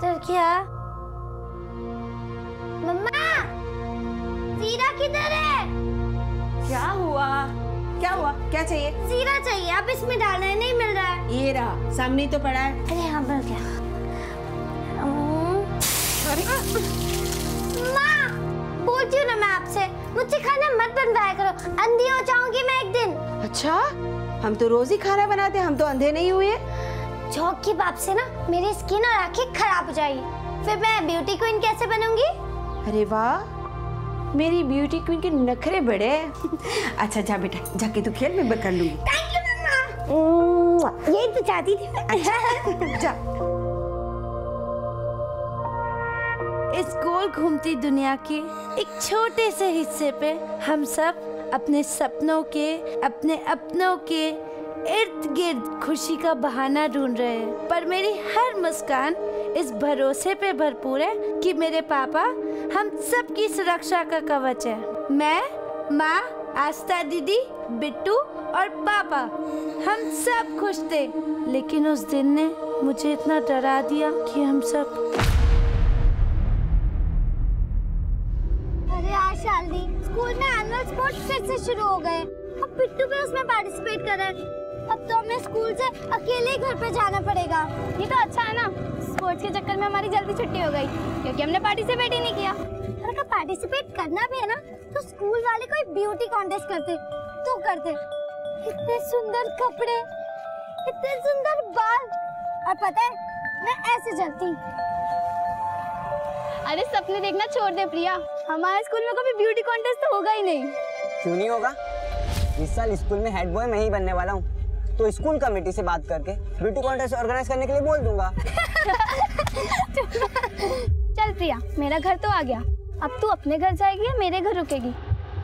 इधर क्या? मम्मा जीरा किधर है? क्या हुआ? क्या हुआ? क्या चाहिए? जीरा चाहिए आप इसमें डालना है नहीं मिल रहा है। ये रहा सामने तो पड़ा है। अरे हाँ मिल गया। माँ बोलती हूँ ना मैं आपसे मुझसे खाना मत बनवाया करो। अंधी हो जाऊँगी मैं एक दिन। अच्छा? हम तो रोज ही खाना बनाते हम तो अंधे नहीं हुए। चौक की बाप से ना मेरी स्किन और आँखें खराब हो जाएगी। फिर मैं ब्यूटी क्वीन कैसे बनूँगी? अरे वाह मेरी ब्यूटी क्वीन के नखरे बड़े अच्छा जा बेटा जाके तू खेल मैं कर लूँगी। थैंक यू मम्मा यही तो चाहती थी मैं। जा। इस गोल घूमती दुनिया के एक छोटे से हिस्से पे हम सब अपने सपनों के अपने अपनों के इर्द गिर्द खुशी का बहाना ढूंढ रहे हैं। पर मेरी हर मुस्कान इस भरोसे पे भरपूर है कि मेरे पापा हम सबकी सुरक्षा का कवच है। मैं, माँ, आस्था दीदी, बिट्टू और पापा, हम सब खुश थे। लेकिन उस दिन ने मुझे इतना डरा दिया कि हम सब अरे यार स्कूल में एनुअल स्पोर्ट्स फिर से शुरू हो गए। अब पिट्टू भी उसमें पार्टिसिपेट कर रहा है। अब तो हमें स्कूल से अकेले घर पे जाना पड़ेगा। ये तो अच्छा है ना। स्पोर्ट्स के चक्कर में हमारी जल्दी छुट्टी हो गई, क्योंकि हमने पार्टिसिपेट ही नहीं किया। और अगर पार्टिसिपेट करना भी है ना तो स्कूल वाले कोई ब्यूटी कॉन्टेस्ट करते तो करते। इतने सुंदर कपड़े, इतने सुंदर बाल। और पता है, मैं ऐसे चलती। अरे सपने देखना छोड़ दे प्रिया। हमारे स्कूल में कभी ब्यूटी कॉन्टेस्ट तो होगा ही नहीं। क्यों नहीं होगा? इस साल स्कूल में हेड बॉय मैं ही बनने वाला हूँ। तो स्कूल कमेटी से बात करके ब्यूटी कॉन्टेस्ट ऑर्गेनाइज करने के लिए बोल दूँगा। चल प्रिया मेरा घर तो आ गया। अब तू अपने घर जाएगी या मेरे घर रुकेगी?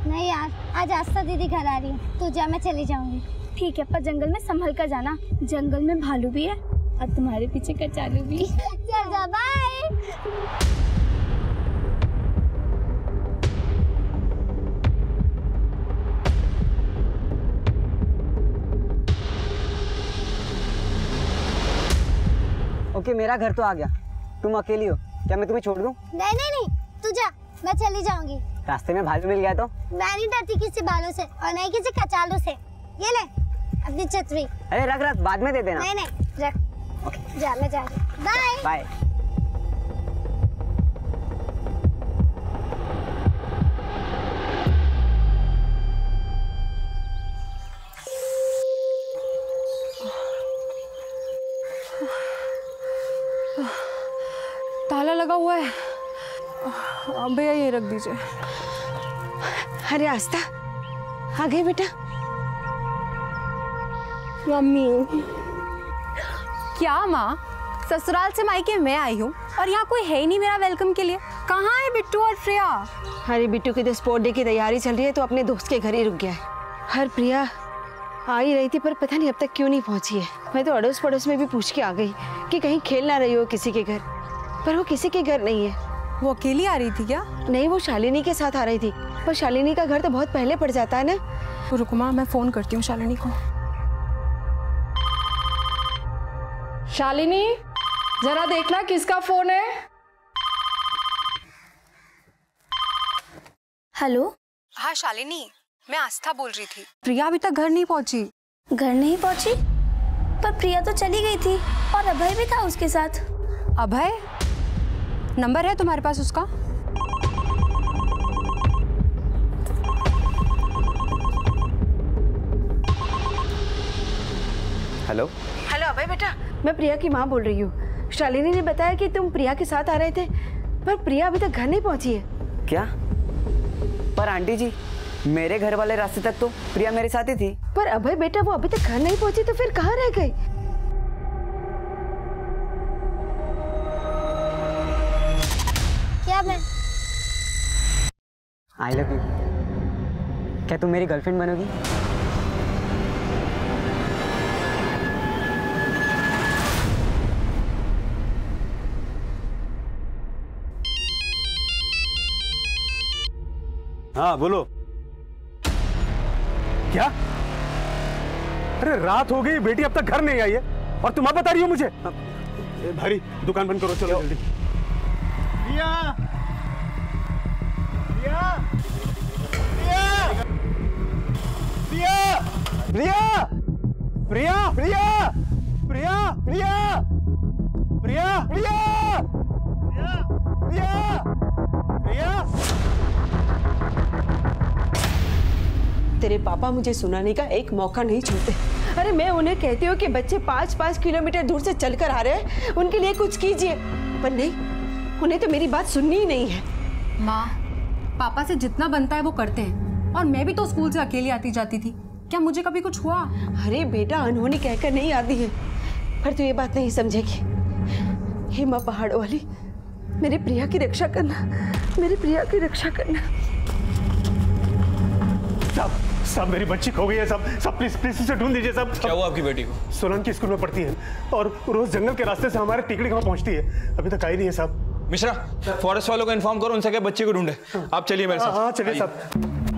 नहीं यार आज आस्था दीदी घर आ रही है तू जा मैं चली जाऊँगी। ठीक है पर जंगल में संभल कर जाना। जंगल में भालू भी है और तुम्हारे पीछे कचालू भी चल जा बाय ओके मेरा घर तो आ गया। तुम अकेली हो। क्या मैं तुम्हें छोड़ दूँ? नहीं नहीं नहीं। तू जा। मैं चली जाऊँगी। रास्ते में भालू मिल गया तो? मैं नहीं डरती किसी बालों से और नहीं किसी कचालू से। ये ले अपनी छतरी। अरे रख रख। बाद में दे देना। नहीं नहीं रख। जा मैं जा रही बाय बाय भैया ये रख दीजिए। अरे आस्था आ गई बेटा। मम्मी। क्या माँ? ससुराल से मायके मैं आई हूँ और यहाँ कोई है ही नहीं मेरा वेलकम के लिए। कहाँ है बिट्टू और प्रिया? अरे बिट्टू की तो स्पोर्ट डे की तैयारी चल रही है तो अपने दोस्त के घर ही रुक गया है। हर प्रिया आ ही रही थी पर पता नहीं अब तक क्यों नहीं पहुँची है। मैं तो अड़ोस पड़ोस में भी पूछ के आ गई कि कहीं खेल ना रही हो किसी के घर पर वो किसी के घर नहीं है। वो अकेली आ रही थी क्या? नहीं वो शालिनी के साथ आ रही थी। पर शालिनी का घर तो बहुत पहले पड़ जाता है ना। तो रुको मैं फ़ोन करती हूँ शालिनी को। शालिनी जरा देखना किसका फ़ोन है। हेलो? हाँ शालिनी मैं आस्था बोल रही थी। प्रिया अभी तक घर नहीं पहुँची? घर नहीं पहुँची? पर प्रिया तो चली गई थी और अभय भी था उसके साथ। अभय? नंबर है तुम्हारे पास उसका? हेलो? हेलो अभय बेटा। मैं प्रिया की माँ बोल रही हूँ। शालिनी ने बताया कि तुम प्रिया के साथ आ रहे थे पर प्रिया अभी तक घर नहीं पहुँची है। क्या? पर आंटी जी मेरे घर वाले रास्ते तक तो प्रिया मेरे साथ ही थी। पर अभय बेटा वो अभी तक घर नहीं पहुँची तो फिर कहाँ रह गई? क्या मैं आई लव यू क्या तुम मेरी गर्लफ्रेंड बनोगी? हाँ बोलो। क्या? अरे रात हो गई बेटी अब तक घर नहीं आई है। और तुम अब बता रही हो मुझे। भारी दुकान बंद करो चलो जल्दी। तेरे पापा मुझे सुनाने का एक मौका नहीं छोड़ते अरे मैं उन्हें कहती हूँ कि बच्चे पाँच पाँच किलोमीटर दूर से चलकर आ रहे हैं। उनके लिए कुछ कीजिए। पर नहीं उन्हें तो मेरी बात सुननी ही नहीं है। माँ पापा से जितना बनता है वो करते हैं। और मैं भी तो स्कूल से अकेली आती जाती थी। क्या मुझे कभी कुछ हुआ? अरे बेटा अनहोनी कहकर नहीं आती है। पर तू ये बात नहीं समझेगी। हे माँ पहाड़ों वाली मेरी प्रिया की रक्षा करना मेरी प्रिया की रक्षा करना। सब सब मेरी बच्ची खो गई है सब सब प्लीज़ प्लीज़ उसे ढूंढ दीजिए सब क्या हुआ आपकी बेटी को? सोलन की स्कूल में पढ़ती है और रोज जंगल के रास्ते से हमारे टिकड़ी कहाँ पहुँचती है। अभी तक आई नहीं है सब। मिश्रा फॉरेस्ट वालों को इन्फॉर्म करो उनसे बच्चे को ढूंढे। आप चलिए मेरे हाँ साथ। हाँ चलिए आइए।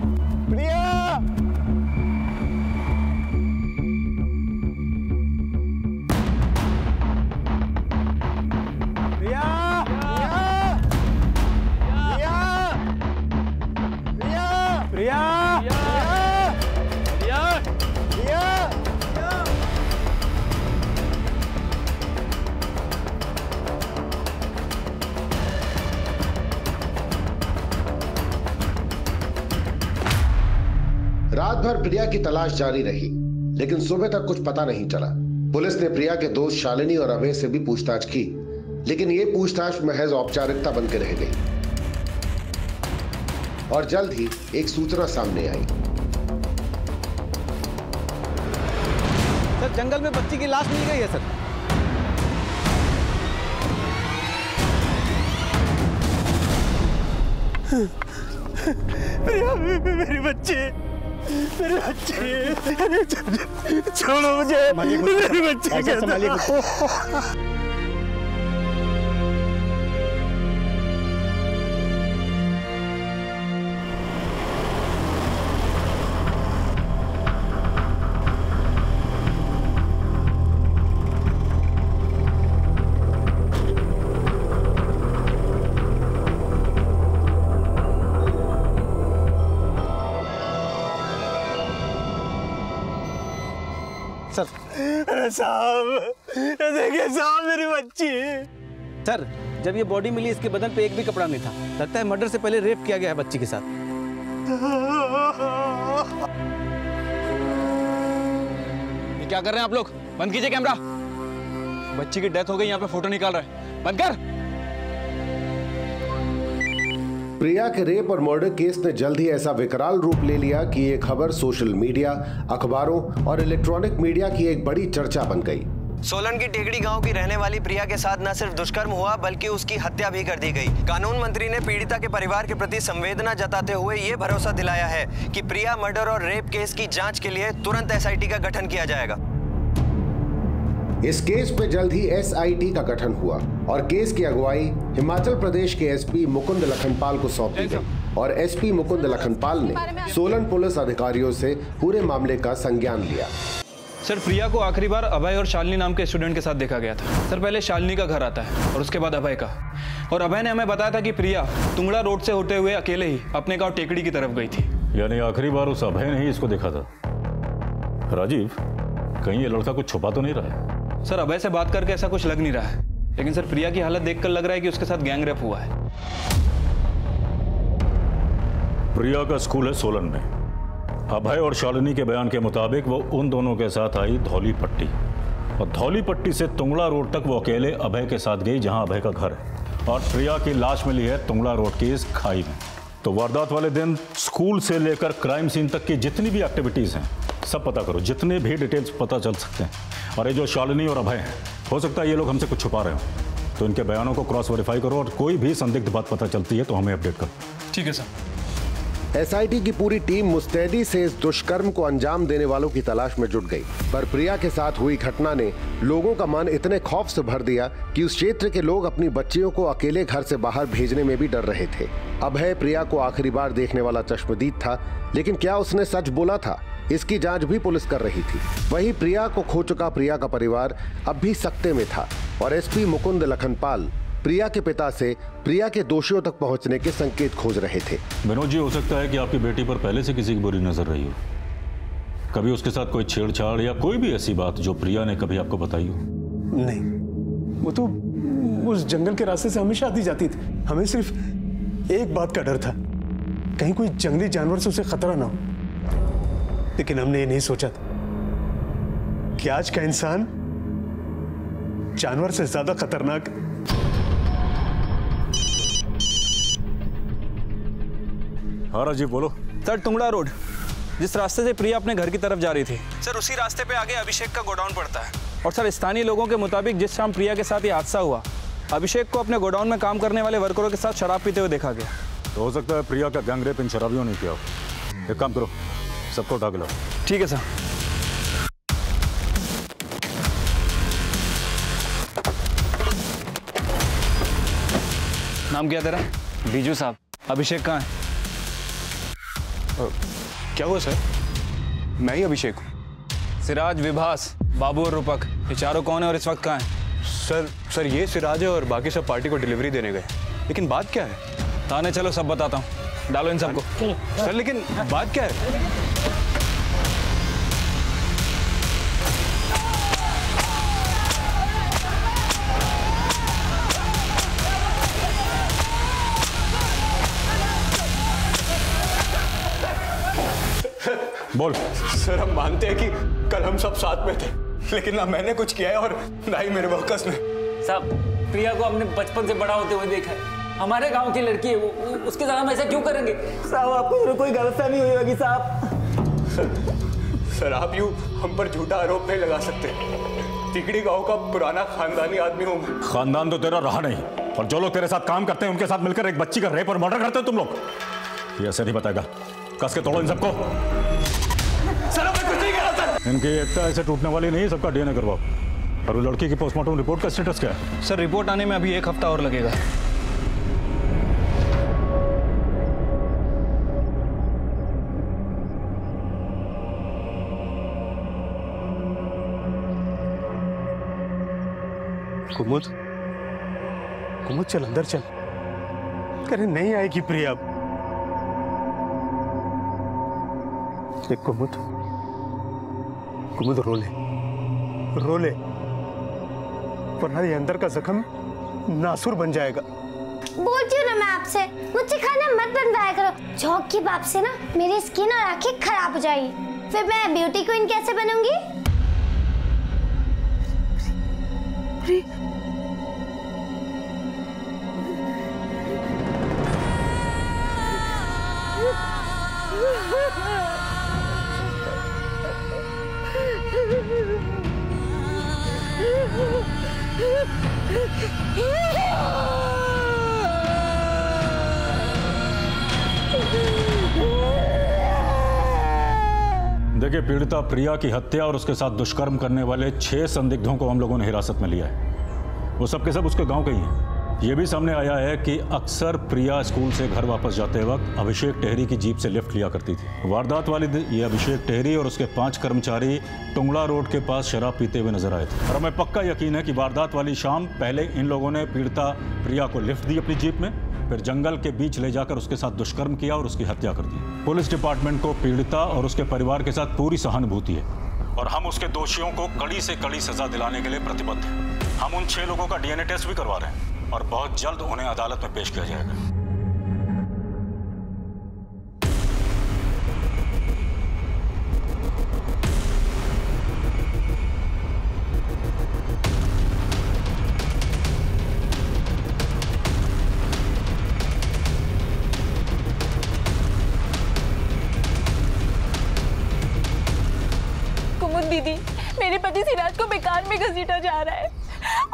रात भर प्रिया की तलाश जारी रही लेकिन सुबह तक कुछ पता नहीं चला। पुलिस ने प्रिया के दोस्त शालिनी और अभय से भी पूछताछ की लेकिन ये पूछताछ महज औपचारिकता बन के रह गई। और जल्द ही एक सूचना सामने आई। सर जंगल में बच्ची की लाश मिल गई है सर। प्रिया मेरी बच्ची। मेरे बच्चे छोड़ो मुझे बच्चे बच्ची संभालिए साहब। ये देखिए साहब मेरी बच्ची। सर जब ये बॉडी मिली इसके बदन पे एक भी कपड़ा नहीं था। लगता है मर्डर से पहले रेप किया गया है बच्ची के साथ। ये क्या कर रहे हैं आप लोग? बंद कीजिए कैमरा बच्ची की डेथ हो गई यहाँ पे फ़ोटो निकाल रहे हैं। बंद कर! प्रिया के रेप और मर्डर केस ने जल्द ही ऐसा विकराल रूप ले लिया कि ये खबर सोशल मीडिया, अखबारों और इलेक्ट्रॉनिक मीडिया की एक बड़ी चर्चा बन गई। सोलन की टेगड़ी गाँव की रहने वाली प्रिया के साथ न सिर्फ़ दुष्कर्म हुआ, बल्कि उसकी हत्या भी कर दी गई। कानून मंत्री ने पीड़िता के परिवार के प्रति संवेदना जताते हुए ये भरोसा दिलाया है कि प्रिया मर्डर और रेप केस की जाँच के लिए तुरंत एसआईटी का गठन किया जाएगा। इस केस पे जल्द ही एसआईटी का गठन हुआ और केस की अगुवाई हिमाचल प्रदेश के एसपी मुकुंद लखनपाल को सौंप दी गई। और एसपी मुकुंद लखनपाल ने सोलन पुलिस अधिकारियों से पूरे मामले का संज्ञान लिया। सर प्रिया को आखिरी बार अभय और शालिनी नाम के स्टूडेंट के साथ देखा गया था। सर पहले शालिनी का घर आता है और उसके बाद अभय का। और अभय ने हमें बताया था कि प्रिया तुंगड़ा रोड से होते हुए अकेले ही अपने गाँव टेकड़ी की तरफ़ गई थी। यानी आखिरी बार उस अभय ने ही इसको देखा था। राजीव कहीं ये लड़का कुछ छुपा तो नहीं रहा है? सर अभय से बात करके ऐसा कुछ लग नहीं रहा है। लेकिन सर, प्रिया की हालत देखकर लग रहा है कि उसके साथ गैंग रेप हुआ है। प्रिया का स्कूल है सोलन में। अभय और शालिनी के बयान के मुताबिक वो उन दोनों के साथ आई धौली पट्टी और धौली पट्टी से तुंगड़ा रोड तक वो अकेले अभय के साथ गई, जहाँ अभय का घर है। और प्रिया की लाश मिली है तुंगड़ा रोड की इस खाई में। तो वारदात वाले दिन स्कूल से लेकर क्राइम सीन तक की जितनी भी एक्टिविटीज़ हैं, सब पता करो, जितने भी डिटेल्स पता चल सकते हैं। और ये जो शालिनी और अभय हैं, हो सकता है ये लोग हमसे कुछ छुपा रहे हो। तो इनके बयानों को क्रॉस वेरीफाई करो और कोई भी संदिग्ध बात पता चलती है तो हमें अपडेट करो। ठीक है सर एसआईटी की पूरी टीम मुस्तैदी से इस दुष्कर्म को अंजाम देने वालों की तलाश में जुट गई। पर प्रिया के साथ हुई घटना ने लोगों का मन इतने खौफ से भर दिया कि उस क्षेत्र के लोग अपनी बच्चियों को अकेले घर से बाहर भेजने में भी डर रहे थे। अभय प्रिया को आखिरी बार देखने वाला चश्मदीद था, लेकिन क्या उसने सच बोला था? इसकी जाँच भी पुलिस कर रही थी। वहीं प्रिया को खो चुका प्रिया का परिवार अब भी सकते में था और एसपी मुकुंद लखनपाल प्रिया के पिता से प्रिया के दोषियों तक पहुँचने के संकेत खोज रहे थे। विनोद जी हो सकता है कि आपकी बेटी पर पहले से किसी की बुरी नज़र रही हो। कभी उसके साथ कोई छेड़छाड़ या कोई भी ऐसी बात जो प्रिया ने कभी आपको बताई हो? नहीं। वो तो उस जंगल के रास्ते से हमेशा आती जाती थी। हमें सिर्फ़ एक बात का डर था। कहीं कोई जंगली जानवर से उसे खतरा ना हो। लेकिन हमने ये नहीं सोचा था कि आज का इंसान जानवर से ज़्यादा खतरनाक है। हाँ राजीव बोलो। सर टुंगड़ा रोड जिस रास्ते से प्रिया अपने घर की तरफ़ जा रही थी। सर उसी रास्ते पे आगे अभिषेक का गोडाउन पड़ता है। और सर स्थानीय लोगों के मुताबिक जिस शाम प्रिया के साथ ये हादसा हुआ अभिषेक को अपने गोडाउन में काम करने वाले वर्करों के साथ शराब पीते हुए देखा गया। तो हो सकता है प्रिया का गैंग रेप इन शराबियों ने किया हो। एक काम करो सबको उठा के ठीक है सर। नाम क्या तेरा? बीजू साहब। अभिषेक कहाँ है? क्या हुआ सर? मैं ही अभिषेक हूँ। सिराज विभास बाबू और रूपक ये चारों कौन है और इस वक्त कहाँ है? सर सर ये सिराज है और बाकी सब पार्टी को डिलीवरी देने गए लेकिन बात क्या है? थाने चलो सब बताता हूँ। डालो इन सबको। सर लेकिन बात क्या है? बोल। सर हम मानते हैं कि कल हम सब साथ में थे लेकिन ना मैंने कुछ किया है और ना ही मेरे वर्कर्स ने। साहब प्रिया को हमने बचपन से बड़ा होते हुए देखा है। हमारे गाँव की लड़की है वो, उसके साथ हम ऐसा क्यों करेंगे? साहब आपको कोई गलतफहमी हुई होगी साहब। सर आप यूँ हम पर झूठा आरोप नहीं लगा सकते। तिकड़ी गाँव का पुराना खानदानी आदमी हूँ मैं। खानदान तो तेरा रहा नहीं और जो लोग तेरे साथ काम करते हैं उनके साथ मिलकर एक बच्ची का रेप और मर्डर करते हो तुम लोग। ये ऐसे नहीं बताएगा। कस के तोड़ो इन सबको। इनकी एकता ऐसे टूटने वाली नहीं है सबका डीएनए करवाओ। और वो लड़की की पोस्टमार्टम रिपोर्ट का स्टेटस क्या है? सर रिपोर्ट आने में अभी एक हफ़्ता और लगेगा। कुमुद? कुमुद चल अंदर चल। करे नहीं आएगी प्रिया। अब देख कुमुद। कुमुद रो ले रो ले वरना ये अंदर का जख्म नासुर बन जाएगा। बोलती हूँ ना मैं आपसे? मुझसे खाना मत बनवाया करो। झोंक की बाप से ना मेरी स्किन और आँखें खराब हो जाएगी। फिर मैं ब्यूटी क्वीन कैसे बनूँगी? देखिए पीड़िता प्रिया की हत्या और उसके साथ दुष्कर्म करने वाले छह संदिग्धों को हम लोगों ने हिरासत में लिया है। वो सब के सब उसके गाँव के ही हैं। ये भी सामने आया है कि अक्सर प्रिया स्कूल से घर वापस जाते वक्त अभिषेक टेहरी की जीप से लिफ्ट लिया करती थी। वारदात वाले दिन ये अभिषेक टेहरी और उसके पाँच कर्मचारी टुंगड़ा रोड के पास शराब पीते हुए नज़र आए थे। और हमें पक्का यकीन है कि वारदात वाली शाम पहले इन लोगों ने पीड़िता प्रिया को लिफ्ट दी अपनी जीप में। फिर जंगल के बीच ले जाकर उसके साथ दुष्कर्म किया और उसकी हत्या कर दी। पुलिस डिपार्टमेंट को पीड़िता और उसके परिवार के साथ पूरी सहानुभूति है। और हम उसके दोषियों को कड़ी से कड़ी सजा दिलाने के लिए प्रतिबद्ध हैं। हम उन छह लोगों का डीएनए टेस्ट भी करवा रहे हैं और बहुत जल्द उन्हें अदालत में पेश किया जाएगा। पति सिराज को बेकार में घसीटा जा रहा है।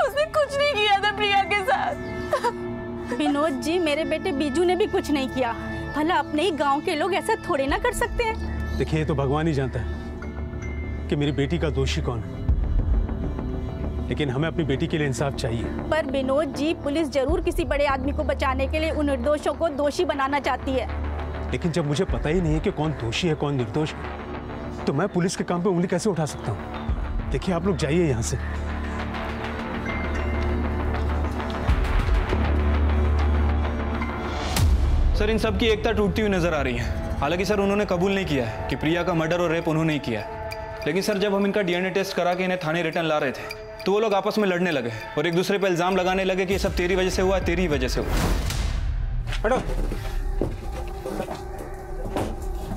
उसने कुछ नहीं किया था प्रिया के साथ। विनोद जी मेरे बेटे बीजू ने भी कुछ नहीं किया। भला अपने ही गाँव के लोग ऐसा थोड़े ना कर सकते हैं। देखिए ये तो भगवान ही जानता है कि मेरी बेटी का दोषी कौन है। लेकिन हमें अपनी बेटी के लिए इंसाफ चाहिए। पर विनोद जी पुलिस ज़रूर किसी बड़े आदमी को बचाने के लिए उन निर्दोषों को दोषी बनाना चाहती है। लेकिन जब मुझे पता ही नहीं है कि कौन दोषी है कौन निर्दोष है तो मैं पुलिस के काम पे उंगली कैसे उठा सकता हूँ? देखिए आप लोग जाइए यहाँ से। सर इन सब की एकता टूटती हुई नज़र आ रही है। हालाँकि सर उन्होंने कबूल नहीं किया है कि प्रिया का मर्डर और रेप उन्होंने ही किया है। लेकिन सर जब हम इनका डीएनए टेस्ट करा के इन्हें थाने रिटर्न ला रहे थे तो वो लोग आपस में लड़ने लगे और एक दूसरे पर इल्ज़ाम लगाने लगे कि ये सब तेरी वजह से हुआ है तेरी वजह से हुआ। हटो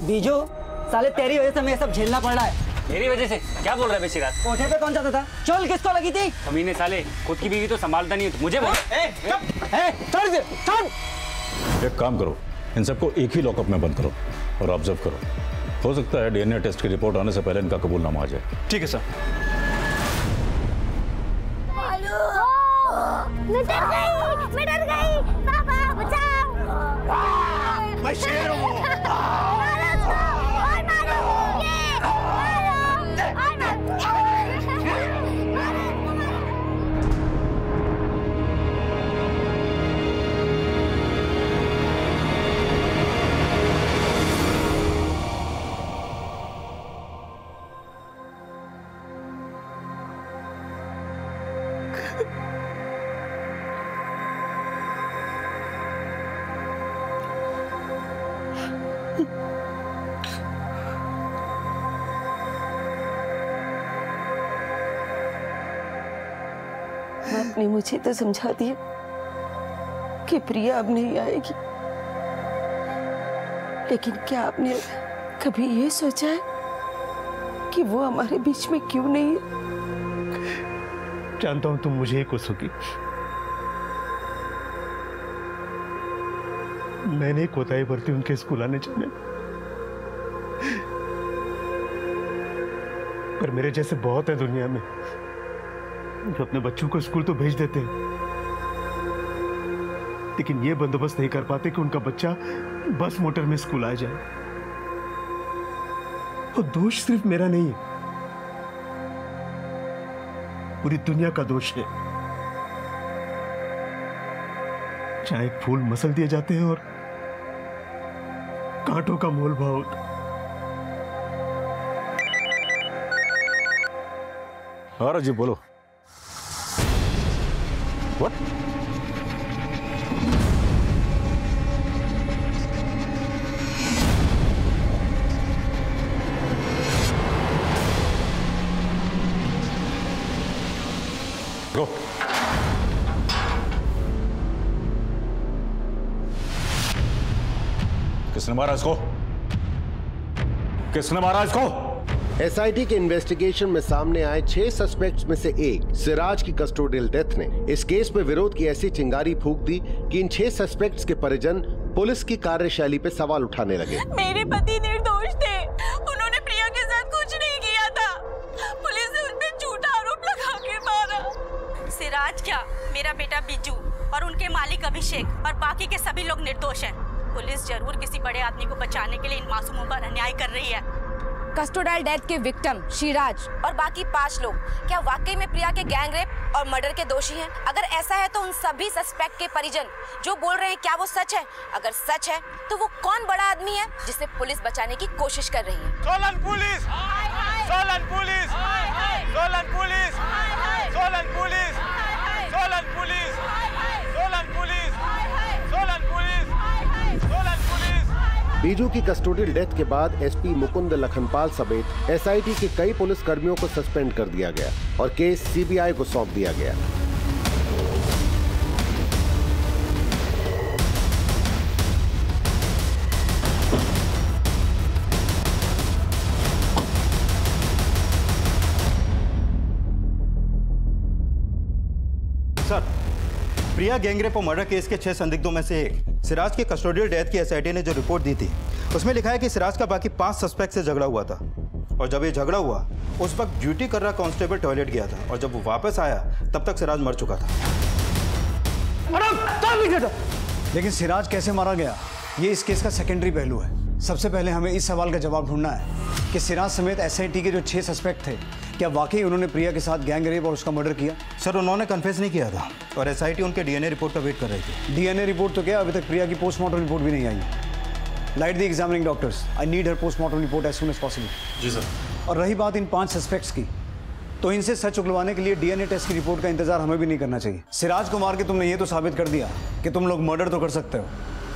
बीजो साले तेरी वजह से हमें सब झेलना पड़ रहा है। मेरी वजह से क्या बोल रहा है बेसिराज कोठे पे कौन जाता था? चोल किसको लगी थी? कमीने साले खुद की बीवी तो संभालता नहीं है मुझे बोल। छोड़ दे एक काम करो इन सबको एक ही लॉकअप में बंद करो और ऑब्ज़र्व करो। हो सकता है डीएनए टेस्ट की रिपोर्ट आने से पहले इनका कबूलनामा आ जाए। ठीक है सर। मैं डर गई मैं डर गई। पापा बचाओ। मैं शेर हूँ। आपने मुझे तो समझा दिया कि प्रिया अब नहीं आएगी। लेकिन क्या आपने कभी ये सोचा है कि वो हमारे बीच में क्यों नहीं है? जानता हूँ तुम मुझे ही कोसोगी मैंने कोताही बरती उनके स्कूल आने जाने। पर मेरे जैसे बहुत है दुनिया में। अपने बच्चों को स्कूल तो भेज देते हैं। लेकिन ये बंदोबस्त नहीं कर पाते कि उनका बच्चा बस मोटर में स्कूल आ जाए। और दोष सिर्फ़ मेरा नहीं है। पूरी दुनिया का दोष है। चाहे फूल मसल दिए जाते हैं और कांटों का मोल भाव हाँ। जी, बोलो। What? Go. किसने मारा इसको किसने मारा इसको एसआईटी के इन्वेस्टिगेशन में सामने आए छह सस्पेक्ट्स में से एक, सिराज की कस्टोडियल डेथ ने। इस केस में विरोध की ऐसी चिंगारी फूंक दी कि इन छह सस्पेक्ट्स के परिजन पुलिस की कार्यशैली पे सवाल उठाने लगे। मेरे पति निर्दोष थे। उन्होंने प्रिया के साथ कुछ नहीं किया था। पुलिस ने उन पे झूठा आरोप लगा के मारा। सिराज क्या? मेरा बेटा बिजू और उनके मालिक अभिषेक और बाकी के सभी लोग निर्दोष हैं। पुलिस ज़रूर किसी बड़े आदमी को बचाने के लिए इन मासूमों पर अन्याय कर रही है। कस्टोडाइल डेथ के विक्टिम शिराज और बाकी पाँच लोग। क्या वाकई में प्रिया के गैंग रेप और मर्डर के दोषी हैं? अगर ऐसा है तो उन सभी सस्पेक्ट के परिजन जो बोल रहे हैं क्या वो सच है? अगर सच है तो वो कौन बड़ा आदमी है जिसे पुलिस बचाने की कोशिश कर रही है? सोलन पुलिस! सोलन पुलिस! बीजू की कस्टोडियल डेथ के बाद एसपी मुकुंद लखनपाल समेत एसआईटी के कई पुलिस कर्मियों को सस्पेंड कर दिया गया और केस सीबीआई को सौंप दिया गया। प्रिया गैंगरेप और मर्डर केस के छह संदिग्धों में से एक। सिराज के कस्टोडियल डेथ की एसआईटी ने जो रिपोर्ट दी थी उसमें लिखा है कि सिराज का बाकी पाँच सस्पेक्ट से झगड़ा हुआ था। और जब ये झगड़ा हुआ उस वक्त ड्यूटी कर रहा कांस्टेबल टॉयलेट गया था और जब वो वापस आया तब तक सिराज मर चुका था। लेकिन सिराज कैसे मारा गया? ये इस केस का सेकेंडरी पहलू है। सबसे पहले हमें इस सवाल का जवाब ढूंढना है कि सिराज समेत एसआईटी के जो छह सस्पेक्ट थे क्या वाकई उन्होंने प्रिया के साथ गैंग रेप और उसका मर्डर किया? सर उन्होंने कन्फेस नहीं किया था और एसआईटी उनके डीएनए रिपोर्ट का वेट कर रही थी। डीएनए रिपोर्ट तो क्या? अभी तक प्रिया की पोस्टमार्टम रिपोर्ट भी नहीं आई। Let the examining doctors I need her postmortem report as soon as possible ji sir. और रही बात इन पाँच सस्पेक्ट्स की तो इनसे सच उगलवाने के लिए डीएनए टेस्ट की रिपोर्ट का इंतज़ार हमें भी नहीं करना चाहिए। सिराज को मार के तुमने ये तो साबित कर दिया कि तुम लोग मर्डर तो कर सकते हो।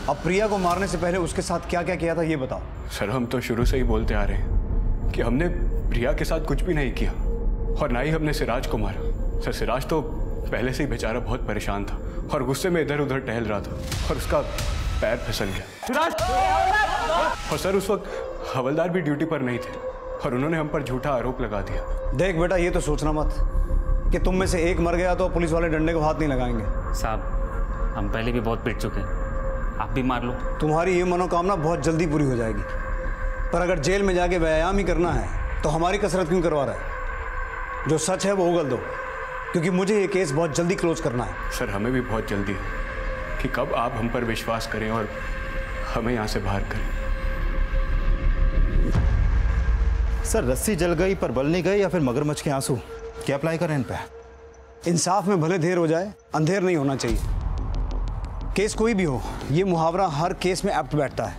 अब प्रिया को मारने से पहले उसके साथ क्या क्या किया था ये बताओ। सर हम तो शुरू से ही बोलते आ रहे हैं कि हमने प्रिया के साथ कुछ भी नहीं किया और ना ही हमने सिराज को मारा। सर सिराज तो पहले से ही बेचारा बहुत परेशान था और गुस्से में इधर उधर टहल रहा था और उसका पैर फिसल गया। सिराज! और सर उस वक्त हवलदार भी ड्यूटी पर नहीं थे और उन्होंने हम पर झूठा आरोप लगा दिया। देख बेटा ये तो सोचना मत कि तुम में से एक मर गया तो पुलिस वाले डंडे को हाथ नहीं लगाएँगे। साहब हम पहले भी बहुत पिट चुके हैं। आप भी मार लो। तुम्हारी ये मनोकामना बहुत जल्दी पूरी हो जाएगी। पर अगर जेल में जाके व्यायाम ही करना है तो हमारी कसरत क्यों करवा रहा है? जो सच है वो उगल दो। क्योंकि मुझे ये केस बहुत जल्दी क्लोज करना है। सर हमें भी बहुत जल्दी है कि कब आप हम पर विश्वास करें और हमें यहाँ से बाहर करें। सर रस्सी जल गई पर बल नहीं गए या फिर मगरमच्छ के आँसू? क्या अप्लाई करें इन पे? इंसाफ में भले देर हो जाए अंधेर नहीं होना चाहिए। केस कोई भी हो ये मुहावरा हर केस में एप्ट बैठता है।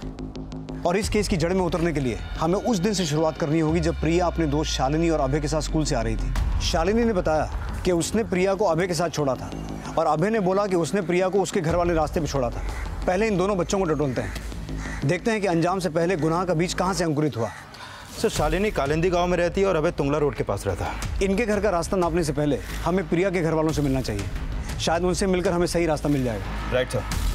और इस केस की जड़ में उतरने के लिए हमें उस दिन से शुरुआत करनी होगी जब प्रिया अपने दोस्त शालिनी और अभय के साथ स्कूल से आ रही थी। शालिनी ने बताया कि उसने प्रिया को अभय के साथ छोड़ा था और अभय ने बोला कि उसने प्रिया को उसके घर वाले रास्ते पर छोड़ा था। पहले इन दोनों बच्चों को टटोलते हैं। देखते हैं कि अंजाम से पहले गुनाह का बीज कहाँ से अंकुरित हुआ। सर शालिनी कालिंदी गाँव में रहती है और अभय तुंगला रोड के पास रहता है। इनके घर का रास्ता नापने से पहले हमें प्रिया के घर वालों से मिलना चाहिए। शायद उनसे मिलकर हमें सही रास्ता मिल जाएगा। Right sir.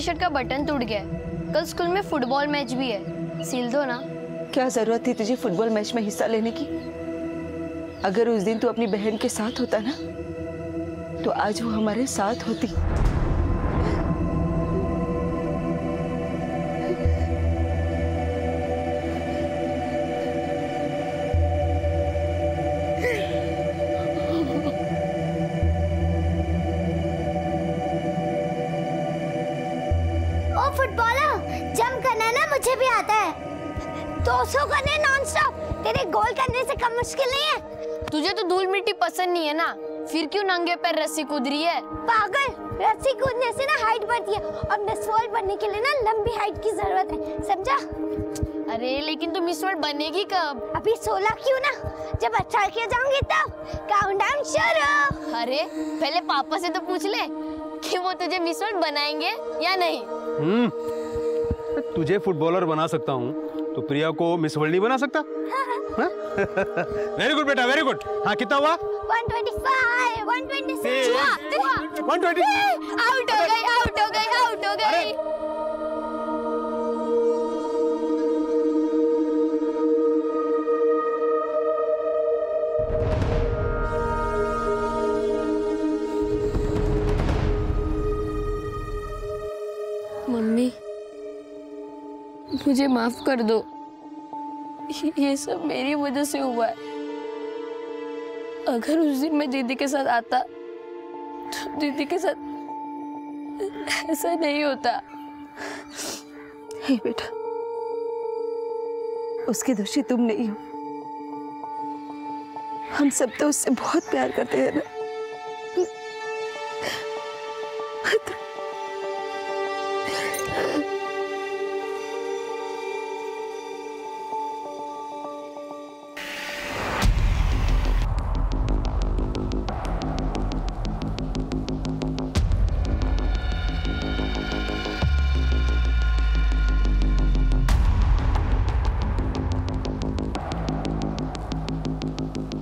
टी शर्ट का बटन टूट गया कल स्कूल में फुटबॉल मैच भी है। सील दो ना। क्या ज़रूरत थी तुझे फुटबॉल मैच में हिस्सा लेने की? अगर उस दिन तू अपनी बहन के साथ होता ना तो आज वो हमारे साथ होती। मुश्किल नहीं है। तुझे तो धूल मिट्टी पसंद नहीं है ना? फिर क्यों नंगे पैर रस्सी कूद रही है? पागल रस्सी कूदने से ना हाइट बढ़ती है और मिस वर्ल्ड बनने के लिए ना लंबी हाइट की ज़रूरत है समझा? अरे लेकिन तू मिस वर्ल्ड बनेगी कब? अभी 16 क्यों ना? जब अच्छा किया जाऊँगी तब काउंटडाउन शुरू। अरे पहले पापा से तो पूछ ले कि वो तुझे मिस वर्ल्ड बनाएँगे या नहीं। हम्म तुझे फुटबॉलर बना सकता हूँ। तो प्रिया को मिस वर्ल्ड नहीं बना सकता? वेरी गुड बेटा वेरी गुड हाँ कितना हुआ? 125 126 120 आउट हो गई आउट हो गई आउट हो गई। मुझे माफ़ कर दो। ये सब मेरी वजह से हुआ है। अगर उस दिन मैं दीदी के साथ आता तो दीदी के साथ ऐसा नहीं होता। हे बेटा उसके दोषी तुम नहीं हो। हम सब तो उससे बहुत प्यार करते हैं ना।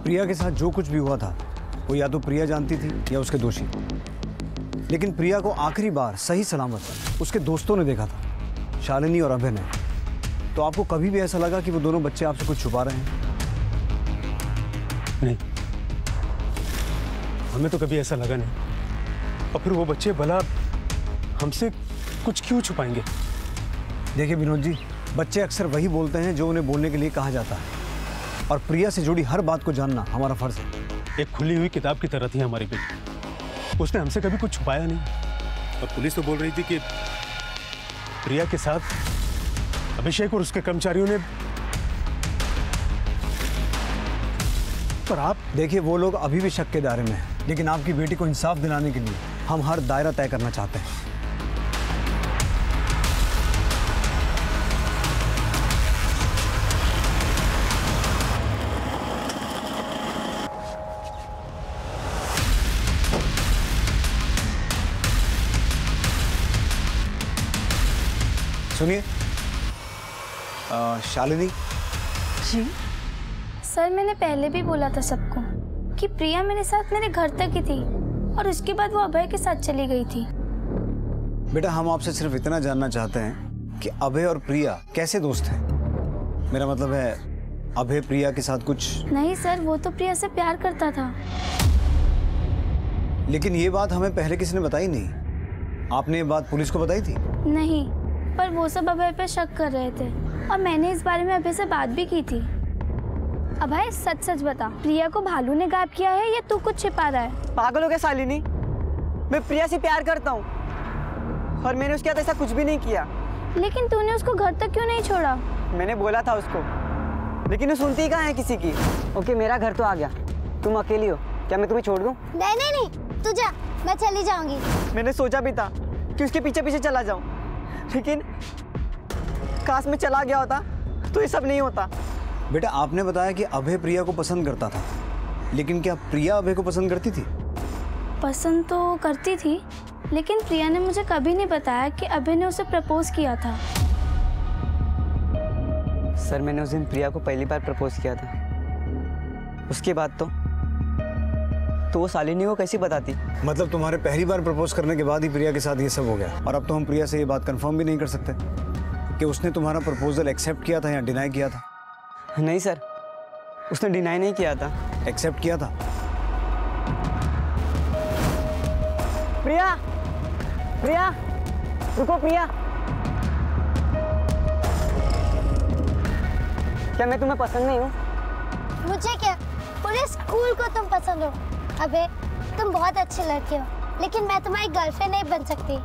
प्रिया के साथ जो कुछ भी हुआ था वो या तो प्रिया जानती थी या उसके दोषी। लेकिन प्रिया को आखिरी बार सही सलामत उसके दोस्तों ने देखा था शालिनी और अभय ने तो आपको कभी भी ऐसा लगा कि वो दोनों बच्चे आपसे कुछ छुपा रहे हैं? नहीं। हमें तो कभी ऐसा लगा नहीं। और फिर वो बच्चे भला हमसे कुछ क्यों छुपाएँगे? देखिए विनोद जी बच्चे अक्सर वही बोलते हैं जो उन्हें बोलने के लिए कहा जाता है। और प्रिया से जुड़ी हर बात को जानना हमारा फ़र्ज़ है। एक खुली हुई किताब की तरह थी हमारी बेटी उसने हमसे कभी कुछ छुपाया नहीं। और पुलिस तो बोल रही थी कि प्रिया के साथ अभिषेक और उसके कर्मचारियों ने पर आप देखिए वो लोग अभी भी शक के दायरे में हैं। लेकिन आपकी बेटी को इंसाफ दिलाने के लिए हम हर दायरा तय करना चाहते हैं। सुनिए। शालिनी। जी। सर मैंने पहले भी बोला था सबको कि प्रिया मेरे साथ मेरे घर तक ही थी और उसके बाद वो अभय के साथ चली गई थी। बेटा हम आपसे सिर्फ़ इतना जानना चाहते हैं कि अभय और प्रिया कैसे दोस्त हैं? मेरा मतलब है अभय प्रिया के साथ कुछ नहीं सर वो तो प्रिया से प्यार करता था। लेकिन ये बात हमें पहले किसी ने बताई नहीं। आपने ये बात पुलिस को बताई थी? नहीं। पर वो सब अभय पे शक कर रहे थे। और मैंने इस बारे में अभय से बात भी की थी। अभय सच सच बता प्रिया को भालू ने गायब किया है या तू कुछ छिपा रहा है? पागल हो गया शालिनी। मैं प्रिया से प्यार करता हूँ। और मैंने उसके साथ ऐसा कुछ भी नहीं किया। लेकिन तूने उसको घर तक क्यों नहीं छोड़ा? मैंने बोला था उसको। लेकिन वो सुनती ही कहाँ है किसी की? ओके मेरा घर तो आ गया। तुम अकेली हो। क्या मैं तुम्हें छोड़ दूँ? नहीं नहीं नहीं। तू जा। मैं चली जाऊँगी। मैंने सोचा भी था कि उसके पीछे पीछे चला जाऊँ। लेकिन काश में चला गया होता तो ये सब नहीं होता। बेटा आपने बताया कि अभय प्रिया को पसंद करता था लेकिन क्या प्रिया अभय को पसंद करती थी? पसंद तो करती थी लेकिन प्रिया ने मुझे कभी नहीं बताया कि अभय ने उसे प्रपोज किया था। सर मैंने उस दिन प्रिया को पहली बार प्रपोज किया था। उसके बाद तो तो वो शालिनी को कैसे बताती? मतलब तुम्हारे पहली बार प्रपोज करने के बाद ही प्रिया के साथ ये सब हो गया। और अब तो हम प्रिया से ये बात कंफर्म भी नहीं कर सकते। कि उसने तुम्हारा प्रपोजल एक्सेप्ट किया था या डिनाई किया था? नहीं सर उसने डिनाई नहीं किया था। एक्सेप्ट किया था? प्रिया! प्रिया! रुको प्रिया! क्या मैं तुम्हें पसंद नहीं हूँ? मुझे क्या? पूरे स्कूल को तुम पसंद हो। अबे तुम बहुत अच्छी लड़की हो लेकिन मैं तुम्हारी गर्लफ्रेंड नहीं बन सकती।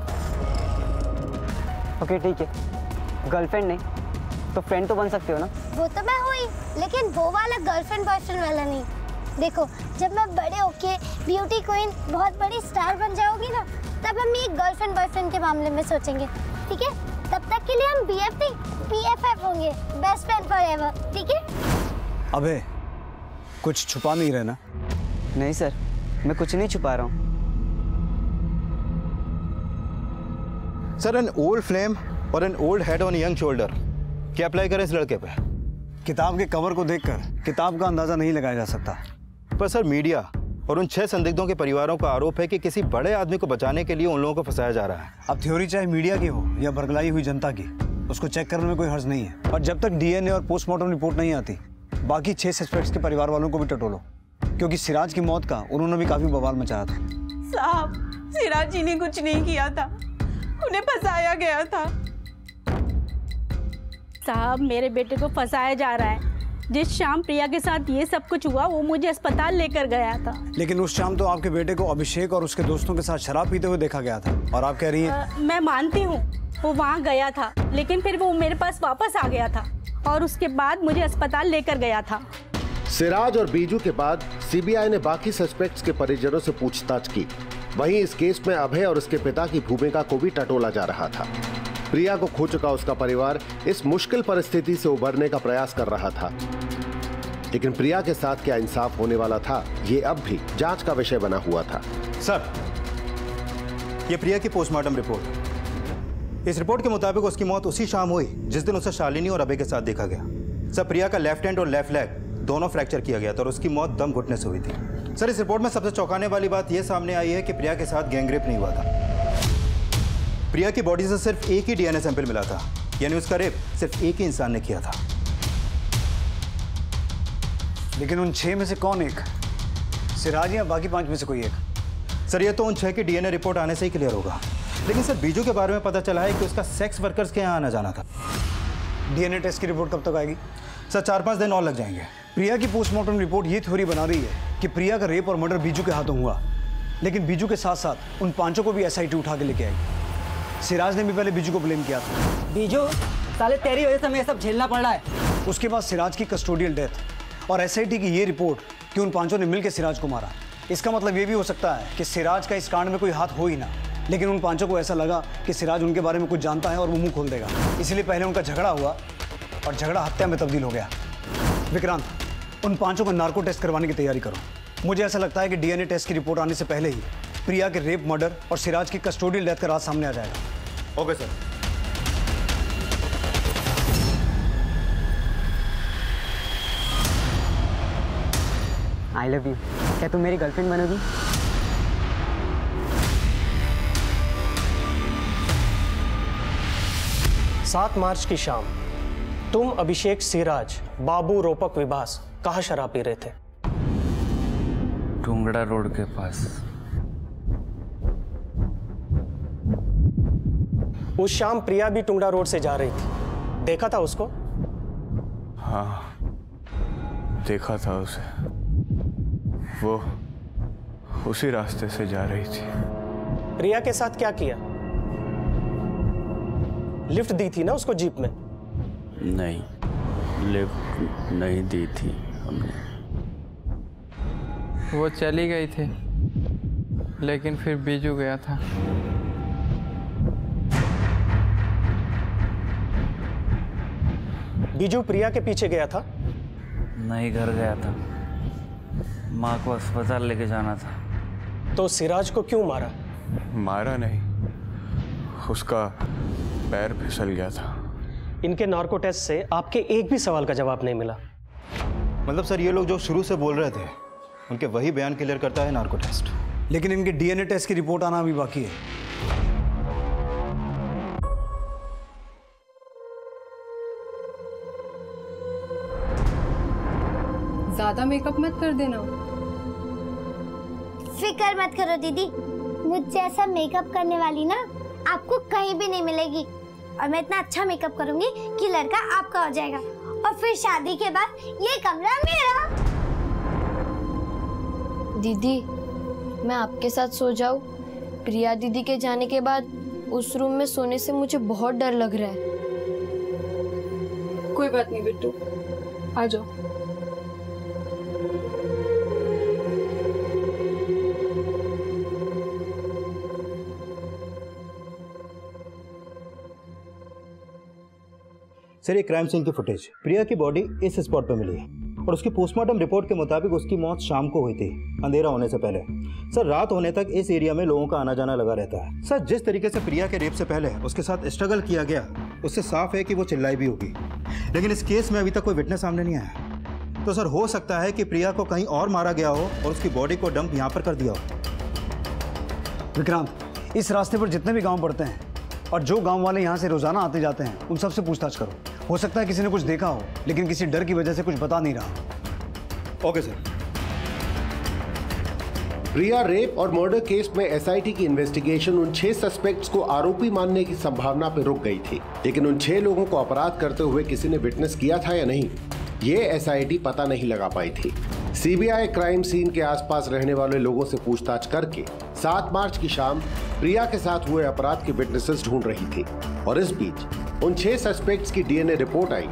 ओके ठीक है। गर्लफ्रेंड नहीं तो फ्रेंड तो बन सकते हो ना? वो तो मैं हुई लेकिन वो वाला गर्लफ्रेंड बॉयफ्रेंड वाला नहीं। देखो जब मैं बड़े होके ब्यूटी क्वीन बहुत बड़ी स्टार बन जाऊँगी ना तब हम एक गर्लफ्रेंड बॉयफ्रेंड के मामले में सोचेंगे ठीक है? तब तक के लिए हम बी एफ़ बीएफएफ होंगे बेस्ट फ्रेंड फॉर ठीक है? अबे कुछ छुपा नहीं रहना नहीं सर मैं कुछ नहीं छुपा रहा हूँ। सर एन ओल्ड फ्लेम और an old head on young shoulder क्या अप्लाई करें इस लड़के पे? किताब के कवर को देखकर किताब का अंदाज़ा नहीं लगाया जा सकता। पर सर मीडिया और उन छह संदिग्धों के परिवारों का आरोप है कि किसी बड़े आदमी को बचाने के लिए उन लोगों को फंसाया जा रहा है। अब थ्योरी चाहे मीडिया की हो या बरगलाई हुई जनता की उसको चेक करने में कोई हर्ज नहीं है। और जब तक डीएनए और पोस्टमार्टम रिपोर्ट नहीं आती बाकी छह सस्पेक्ट्स के परिवार वालों को भी टटोलो। क्योंकि सिराज की मौत का उन्होंने भी काफ़ी बवाल मचाया था। साहब सिराज जी ने कुछ नहीं किया था। उन्हें फंसाया गया था। साहब मेरे बेटे को फंसाया जा रहा है। जिस शाम प्रिया के साथ ये सब कुछ हुआ वो मुझे अस्पताल लेकर गया था। लेकिन उस शाम तो आपके बेटे को अभिषेक और उसके दोस्तों के साथ शराब पीते हुए देखा गया था। और आप कह रही हैं मैं मानती हूँ वो वहाँ गया था लेकिन फिर वो मेरे पास वापस आ गया था और उसके बाद मुझे अस्पताल लेकर गया था। सिराज और बीजू के बाद सीबीआई ने बाकी सस्पेक्ट्स के परिजनों से पूछताछ की। वहीं इस केस में अभय और उसके पिता की भूमिका को भी टटोला जा रहा था। प्रिया को खो चुका उसका परिवार इस मुश्किल परिस्थिति से उबरने का प्रयास कर रहा था। लेकिन प्रिया के साथ क्या इंसाफ होने वाला था, ये अब भी जाँच का विषय बना हुआ था। सर, ये प्रिया की पोस्टमार्टम रिपोर्ट। इस रिपोर्ट के मुताबिक उसकी मौत उसी शाम हुई, जिस दिन उसे शालिनी और अभय के साथ देखा गया। सर, प्रिया का लेफ़्ट हैंड और लेफ़्ट लेग दोनों फ्रैक्चर किया गया था और उसकी मौत दम घुटने से हुई थी। सर इस रिपोर्ट में सबसे चौंकाने वाली बात यह सामने आई है कि प्रिया के साथ गैंगरेप नहीं हुआ था। प्रिया की बॉडी से सिर्फ़ एक ही डीएनए सैंपल मिला था यानी उसका रेप सिर्फ़ एक ही इंसान ने किया था। लेकिन उन छह में से कौन एक? सिराज या बाकी पाँच में से कोई एक? सर ये तो उन छह की डीएनए रिपोर्ट आने से ही क्लियर होगा। लेकिन सर बीजू के बारे में पता चला है कि उसका सेक्स वर्कर्स के यहाँ आना जाना था। डीएनए टेस्ट की रिपोर्ट कब तक आएगी? सर चार पाँच दिन और लग जाएँगे। प्रिया की पोस्टमार्टम रिपोर्ट ये थ्योरी बना रही है कि प्रिया का रेप और मर्डर बीजू के हाथों हुआ। लेकिन बीजू के साथ साथ उन पाँचों को भी एसआईटी उठा के लेके आई। सिराज ने भी पहले बीजू को ब्लेम किया था। बीजू साले तेरी वजह से हमें सब झेलना पड़ रहा है। उसके बाद सिराज की कस्टोडियल डेथ और एसआईटी की ये रिपोर्ट कि उन पाँचों ने मिलकर सिराज को मारा। इसका मतलब ये भी हो सकता है कि सिराज का इस कांड में कोई हाथ हो ही ना लेकिन उन पाँचों को ऐसा लगा कि सिराज उनके बारे में कुछ जानता है और वो मुँह खोल देगा। इसलिए पहले उनका झगड़ा हुआ और झगड़ा हत्या में तब्दील हो गया। विक्रांत। उन पाँचों का नार्को टेस्ट करवाने की तैयारी करो। मुझे ऐसा लगता है कि डीएनए टेस्ट की रिपोर्ट आने से पहले ही प्रिया के रेप मर्डर और सिराज की कस्टोडियल डेथ का राज सामने आ जाएगा। Okay sir I love you क्या तुम मेरी गर्लफ्रेंड बनोगी? सात मार्च की शाम तुम अभिषेक सिराज बाबू रोपक विभास कहाँ शराब पी रहे थे? टुंगड़ा रोड के पास। उस शाम प्रिया भी टुंगड़ा रोड से जा रही थी। देखा था उसको? हाँ। देखा था उसे। वो उसी रास्ते से जा रही थी। प्रिया के साथ क्या किया? लिफ्ट दी थी ना उसको जीप में? नहीं। लिफ्ट नहीं दी थी। वो चली गई थी लेकिन फिर बीजू गया था। बीजू प्रिया के पीछे गया था? नहीं घर गया था। माँ को अस्पताल लेके जाना था। तो सिराज को क्यों मारा? मारा नहीं उसका पैर फिसल गया था। इनके नार्को टेस्ट से आपके एक भी सवाल का जवाब नहीं मिला। मतलब सर ये लोग जो शुरू से बोल रहे थे उनके वही बयान क्लियर करता है नार्को टेस्ट लेकिन इनके डीएनए टेस्ट की रिपोर्ट आना अभी बाकी है। ज़्यादा मेकअप मत कर देना। फिकर मत करो दीदी मुझ जैसा मेकअप करने वाली ना आपको कहीं भी नहीं मिलेगी। और मैं इतना अच्छा मेकअप करूँगी कि लड़का आपका हो जाएगा। और फिर शादी के बाद ये कमरा मेरा। दीदी मैं आपके साथ सो जाऊ। प्रिया दीदी के जाने के बाद उस रूम में सोने से मुझे बहुत डर लग रहा है। कोई बात नहीं बिट्टू आ जाओ। सर ये क्राइम सीन की फुटेज प्रिया की बॉडी इस स्पॉट पर मिली है। और उसकी पोस्टमार्टम रिपोर्ट के मुताबिक उसकी मौत शाम को हुई थी, अंधेरा होने से पहले। सर, रात होने तक इस एरिया में लोगों का आना जाना लगा रहता है। सर, जिस तरीके से प्रिया के रेप से पहले उसके साथ स्ट्रगल किया गया, उससे साफ़ है कि वो चिल्लाई भी होगी। लेकिन इस केस में अभी तक कोई विटनेस सामने नहीं आया। तो सर, हो सकता है कि प्रिया को कहीं और मारा गया हो और उसकी बॉडी को डंप यहाँ पर कर दिया हो। विक्रांत, इस रास्ते पर जितने भी गाँव पड़ते हैं और जो गाँव वाले यहाँ से रोज़ाना आते जाते हैं, उन सबसे पूछताछ करो। हो सकता है किसी ने कुछ देखा हो, लेकिन किसी डर की वजह से कुछ बता नहीं रहा। ओके सर प्रिया रेप और मर्डर केस में एसआईटी की इन्वेस्टिगेशन उन छह सस्पेक्ट्स को आरोपी मानने की संभावना पर रुक गई थी। लेकिन उन छह लोगों को अपराध करते हुए किसी ने विटनेस किया था या नहीं, ये एसआईटी पता नहीं लगा पाई थी। सीबीआई क्राइम सीन के आसपास रहने वाले लोगों से पूछताछ करके 7 मार्च की शाम प्रिया के साथ हुए अपराध के विटनेसेस ढूंढ रही थी और इस बीच उन छह सस्पेक्ट्स की डीएनए रिपोर्ट आई,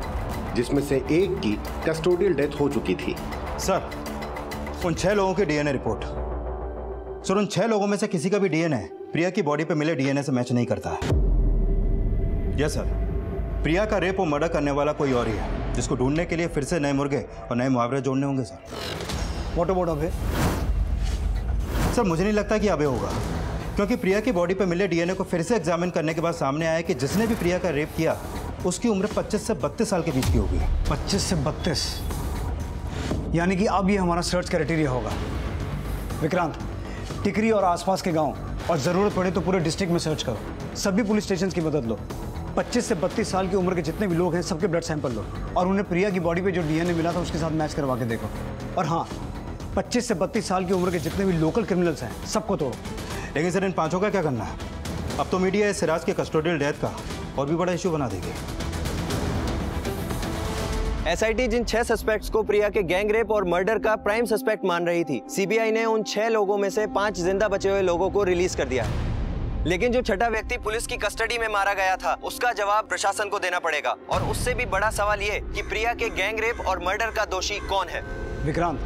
जिसमें से एक की कस्टोडियल डेथ हो चुकी थी। सर, उन छह लोगों की डीएनए रिपोर्ट सर, उन छह लोगों में से किसी का भी डीएनए प्रिया की बॉडी पे मिले डीएनए से मैच नहीं करता है। यस सर प्रिया का रेप और मर्डर करने वाला कोई और ही है। जिसको ढूँढने के लिए फिर से नए मुर्गे और नए मुहावरे जोड़ने होंगे, सर। वॉट अबाउट अबे सर, मुझे नहीं लगता कि अबे होगा, क्योंकि प्रिया की बॉडी पर मिले डीएनए को फिर से एग्जामिन करने के बाद सामने आया कि जिसने भी प्रिया का रेप किया, उसकी उम्र 25 से 32 साल के बीच की होगी। 25 से 32 यानी कि अब ये हमारा सर्च क्राइटेरिया होगा। विक्रांत, टिकरी और आसपास के गाँव और ज़रूरत पड़े तो पूरे डिस्ट्रिक्ट में सर्च करो। सभी पुलिस स्टेशन की मदद लो। 25 से 32 साल की उम्र के जितने भी लोग हैं सबके ब्लड सैंपल लो। और उन्हें प्रिया की बॉडी पे जो डीएनए मिला था उसके साथ मैच करवा के देखो। और हाँ 25 से 32 साल की उम्र के जितने भी लोकल क्रिमिनल्स हैं सबको तोड़ो। लेकिन सर इन पाँचों का क्या करना है? अब तो मीडिया इस सिराज के कस्टोडियल डेथ का और भी बड़ा इशू बना देगी। एसआईटी जिन छह सस्पेक्ट्स को प्रिया के गैंग रेप और मर्डर का प्राइम सस्पेक्ट मान रही थी सीबीआई ने उन छह लोगों में से पाँच ज़िंदा बचे हुए लोगों को रिलीज़ कर दिया। है लेकिन जो छठा व्यक्ति पुलिस की कस्टडी में मारा गया था उसका जवाब प्रशासन को देना पड़ेगा। और उससे भी बड़ा सवाल ये कि प्रिया के गैंग रेप और मर्डर का दोषी कौन है? विक्रांत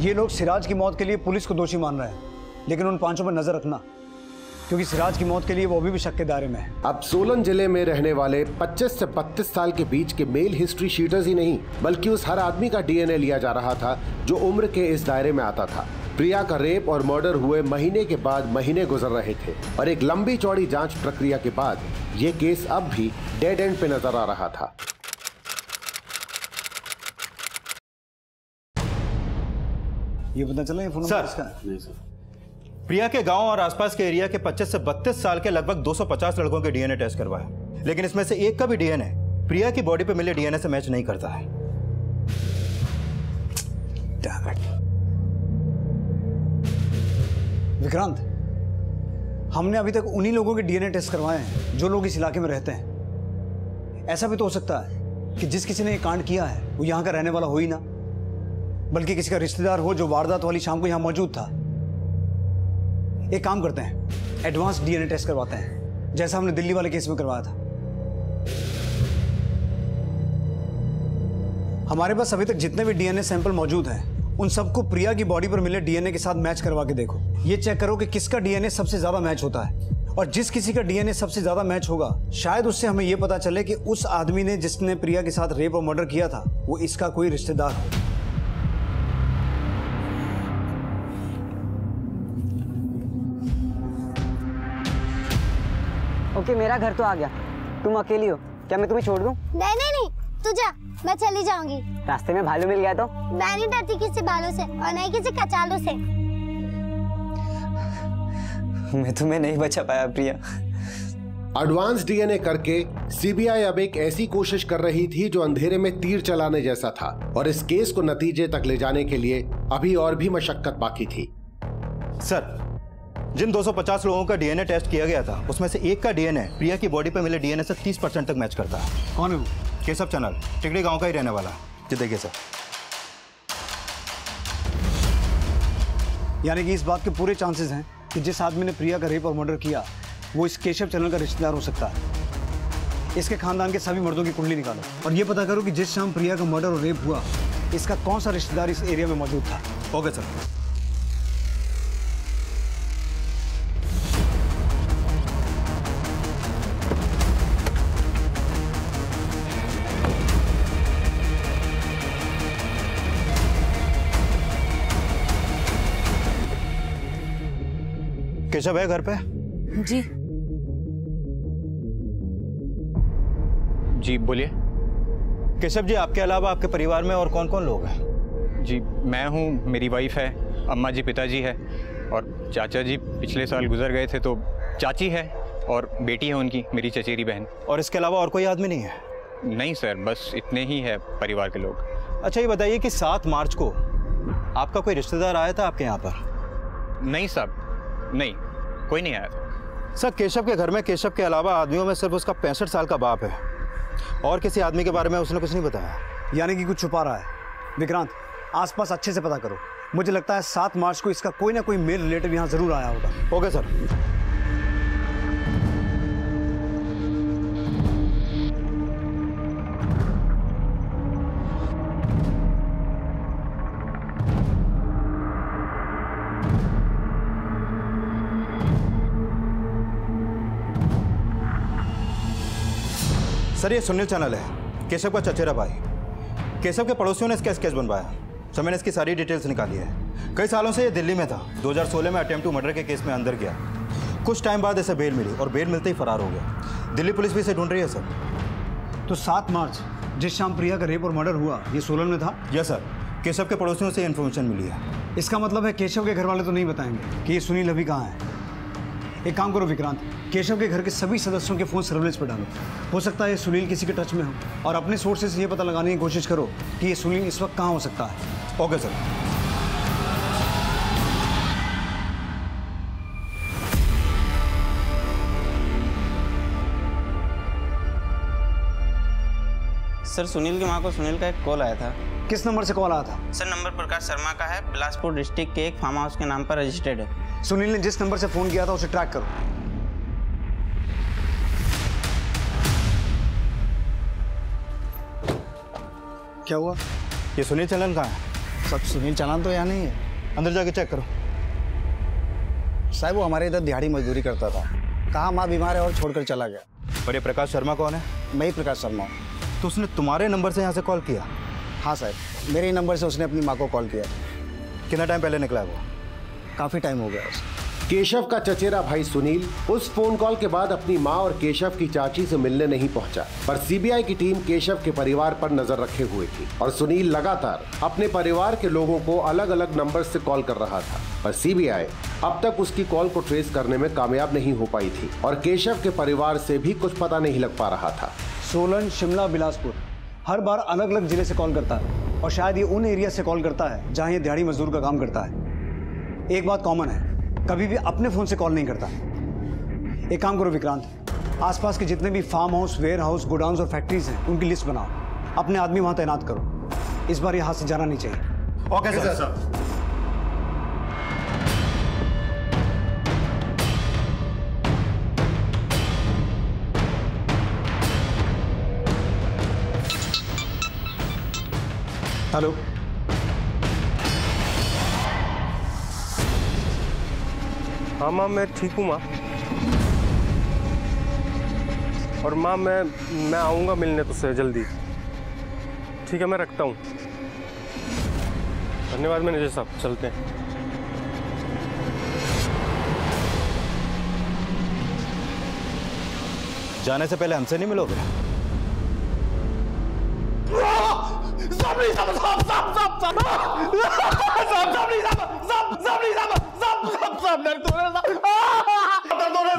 ये लोग सिराज की मौत के लिए पुलिस को दोषी मान रहे हैं लेकिन उन पाँचों पर नज़र रखना क्योंकि सिराज की मौत के लिए वो अभी भी शक के दायरे में है। अब सोलन ज़िले में रहने वाले 25 से 32 साल के बीच के मेल हिस्ट्री शीटर्स ही नहीं बल्कि उस हर आदमी का डीएनए लिया जा रहा था जो उम्र के इस दायरे में आता था। प्रिया का रेप और मर्डर हुए महीने के बाद महीने गुजर रहे थे और एक लंबी चौड़ी जाँच प्रक्रिया के बाद ये केस अब भी डेड एंड पे नज़र आ रहा था। ये पता चला ये फ़ोन सर। इसका प्रिया के गाँव और आसपास के एरिया के 25 से 32 साल के लगभग 250 लड़कों के डीएनए टेस्ट करवाया लेकिन इसमें से एक का भी डीएनए प्रिया की बॉडी पे मिले डीएनए से मैच नहीं करता है। विक्रांत, हमने अभी तक उन्हीं लोगों के डीएनए टेस्ट करवाए हैं, जो लोग इस इलाके में रहते हैं। ऐसा भी तो हो सकता है कि जिस किसी ने ये कांड किया है, वो यहाँ का रहने वाला हो ही ना। बल्कि किसी का रिश्तेदार हो जो वारदात वाली शाम को यहाँ मौजूद था। एक काम करते हैं, एडवांस डीएनए टेस्ट करवाते हैं, जैसा हमने दिल्ली वाले केस में करवाया था। हमारे पास अभी तक जितने भी डीएनए सैंपल मौजूद हैं उन सबको प्रिया की बॉडी पर मिले डीएनए के साथ मैच करवा के देखो। ये चेक करो कि किसका डीएनए सबसे ज़्यादा मैच होता है। और जिस किसी का डीएनए सबसे ज़्यादा मैच होगा शायद उससे हमें यह पता चले कि उस आदमी ने जिसने प्रिया के साथ रेप और मर्डर किया था वो इसका कोई रिश्तेदार हो। ओके मेरा घर तो आ गया। तुम अकेली हो। क्या मैं तुम्हें छोड़ दूँ? नहीं नहीं नहीं। तू जा मैं चली जाऊँगी। रास्ते में भालू मिल गया तो? मैं नहीं डरती किसी बालों से और नहीं किसी कचालों से। मैं तुम्हें नहीं बचा पाया प्रिया। एडवांस डीएनए करके सीबीआई अब एक ऐसी कोशिश कर रही थी जो अंधेरे में तीर चलाने जैसा था और इस केस को नतीजे तक ले जाने के लिए अभी और भी मशक्कत बाकी थी। सर जिन 250 लोगों का डीएनए टेस्ट किया गया था उसमें से एक का डीएनए प्रिया की बॉडी पे मिले डीएनए से 30 परसेंट तक मैच करता। है कौन है वो? केशव चैनल टिकड़ी गाँव का ही रहने वाला। है जी देखिए सर। यानी कि इस बात के पूरे चांसेस हैं कि जिस आदमी ने प्रिया का रेप और मर्डर किया वो इस केशव चैनल का रिश्तेदार हो सकता है। इसके खानदान के सभी मर्दों की कुंडली निकालो और ये पता करो कि जिस शाम प्रिया का मर्डर और रेप हुआ इसका कौन सा रिश्तेदार इस एरिया में मौजूद था? ओके सर केशव है घर पे? जी। जी बोलिए। केशव जी आपके अलावा आपके परिवार में और कौन कौन लोग हैं? जी मैं हूँ मेरी वाइफ है अम्मा जी पिताजी है और चाचा जी पिछले साल गुजर गए थे तो चाची है और बेटी है उनकी मेरी चचेरी बहन। और इसके अलावा और कोई आदमी नहीं है? नहीं सर बस इतने ही है परिवार के लोग। अच्छा ये बताइए कि सात मार्च को आपका कोई रिश्तेदार आया था आपके यहाँ पर? नहीं साहब नहीं। कोई नहीं आया था। सर केशव के घर में केशव के अलावा आदमियों में सिर्फ़ उसका पैंसठ साल का बाप है। और किसी आदमी के बारे में उसने कुछ नहीं बताया। यानी कि कुछ छुपा रहा है। विक्रांत आसपास अच्छे से पता करो। मुझे लगता है सात मार्च को इसका कोई ना कोई मेल रिलेटिव यहाँ ज़रूर आया होगा। Okay sir. सर ये सुनील चैनल है। केशव का चचेरा भाई। केशव के पड़ोसियों ने इसका स्केच बनवाया। सर मैंने इसकी सारी डिटेल्स निकाली है। कई सालों से ये दिल्ली में था। 2016 में अटेम्प्ट टू मर्डर के केस में अंदर गया। कुछ टाइम बाद इसे बेल मिली और बेल मिलते ही फरार हो गया। दिल्ली पुलिस भी इसे ढूंढ रही है सर। तो सात मार्च जिस शाम प्रिया का रेप और मर्डर हुआ ये सोलन में था? यस सर केशव के पड़ोसियों से इन्फॉर्मेशन मिली है। इसका मतलब है केशव के घर वाले तो नहीं बताएँगे कि ये सुनील अभी कहाँ है। एक काम करो विक्रांत, केशव के घर के सभी सदस्यों के फ़ोन सर्वेलेंस पर डालो। हो सकता है सुनील किसी के टच में हो। और अपने सोर्सेज ये पता लगाने की कोशिश करो कि ये सुनील इस वक्त कहाँ हो सकता है। Okay, sir. सर सुनील की माँ को सुनील का एक कॉल आया था। किस नंबर से कॉल आया था? सर नंबर प्रकाश शर्मा का है बिलासपुर डिस्ट्रिक्ट के एक फार्म हाउस के नाम पर रजिस्टर्ड है। सुनील ने जिस नंबर से फ़ोन किया था उसे ट्रैक करो। क्या हुआ? ये सुनील चलन कहाँ है? सब सुनील चलान तो यहाँ नहीं है। अंदर जाके चेक करो। साहब वो हमारे इधर दिहाड़ी मजदूरी करता था। कहा माँ बीमार है और छोड़कर चला गया? और ये प्रकाश शर्मा कौन है? मैं ही प्रकाश शर्मा हूँ। तो उसने तुम्हारे नंबर से यहाँ से कॉल किया? हाँ साहब मेरे ही नंबर से उसने अपनी माँ को कॉल किया। कितना टाइम पहले निकला है वो? काफ़ी टाइम हो गया उसे केशव का चचेरा भाई सुनील उस फ़ोन कॉल के बाद अपनी माँ और केशव की चाची से मिलने नहीं पहुँचा पर सीबीआई की टीम केशव के परिवार पर नज़र रखे हुए थी और सुनील लगातार अपने परिवार के लोगों को अलग अलग नंबर से कॉल कर रहा था पर सीबीआई अब तक उसकी कॉल को ट्रेस करने में कामयाब नहीं हो पाई थी और केशव के परिवार से भी कुछ पता नहीं लग पा रहा था। सोलन शिमला बिलासपुर। हर बार अलग अलग ज़िले से कॉल करता है और शायद ये उन एरिया से कॉल करता है जहाँ ये दिहाड़ी मजदूर का काम करता है। एक बात कॉमन है कभी भी अपने फ़ोन से कॉल नहीं करता। एक काम करो विक्रांत आसपास के जितने भी farm house warehouse godown और फैक्ट्रीज हैं उनकी लिस्ट बनाओ। अपने आदमी वहाँ तैनात करो। इस बार ये हाथ से जाना नहीं चाहिए। Okay sir hello. हाँ माँ, मैं ठीक हूँ माँ। और माँ, मैं मैं आऊँगा मिलने तुझसे जल्दी। ठीक है, मैं रखता हूँ। धन्यवाद मैनेजर साहब चलते हैं। जाने से पहले हमसे नहीं मिलोगे?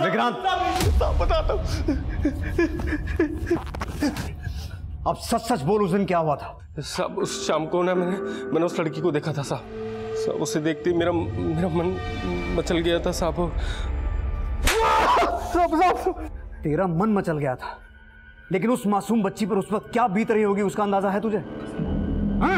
विक्रांत। अब सच सच बोल उस दिन क्या हुआ था? सब उस शाम को ना मैंने मैंने उस लड़की को देखा था साहब। सब उसे देखते मेरा मेरा मन मचल गया था साहब। तेरा मन मचल गया था। लेकिन उस मासूम बच्ची पर उस वक्त क्या बीत रही होगी, उसका अंदाज़ा है तुझे हाँ?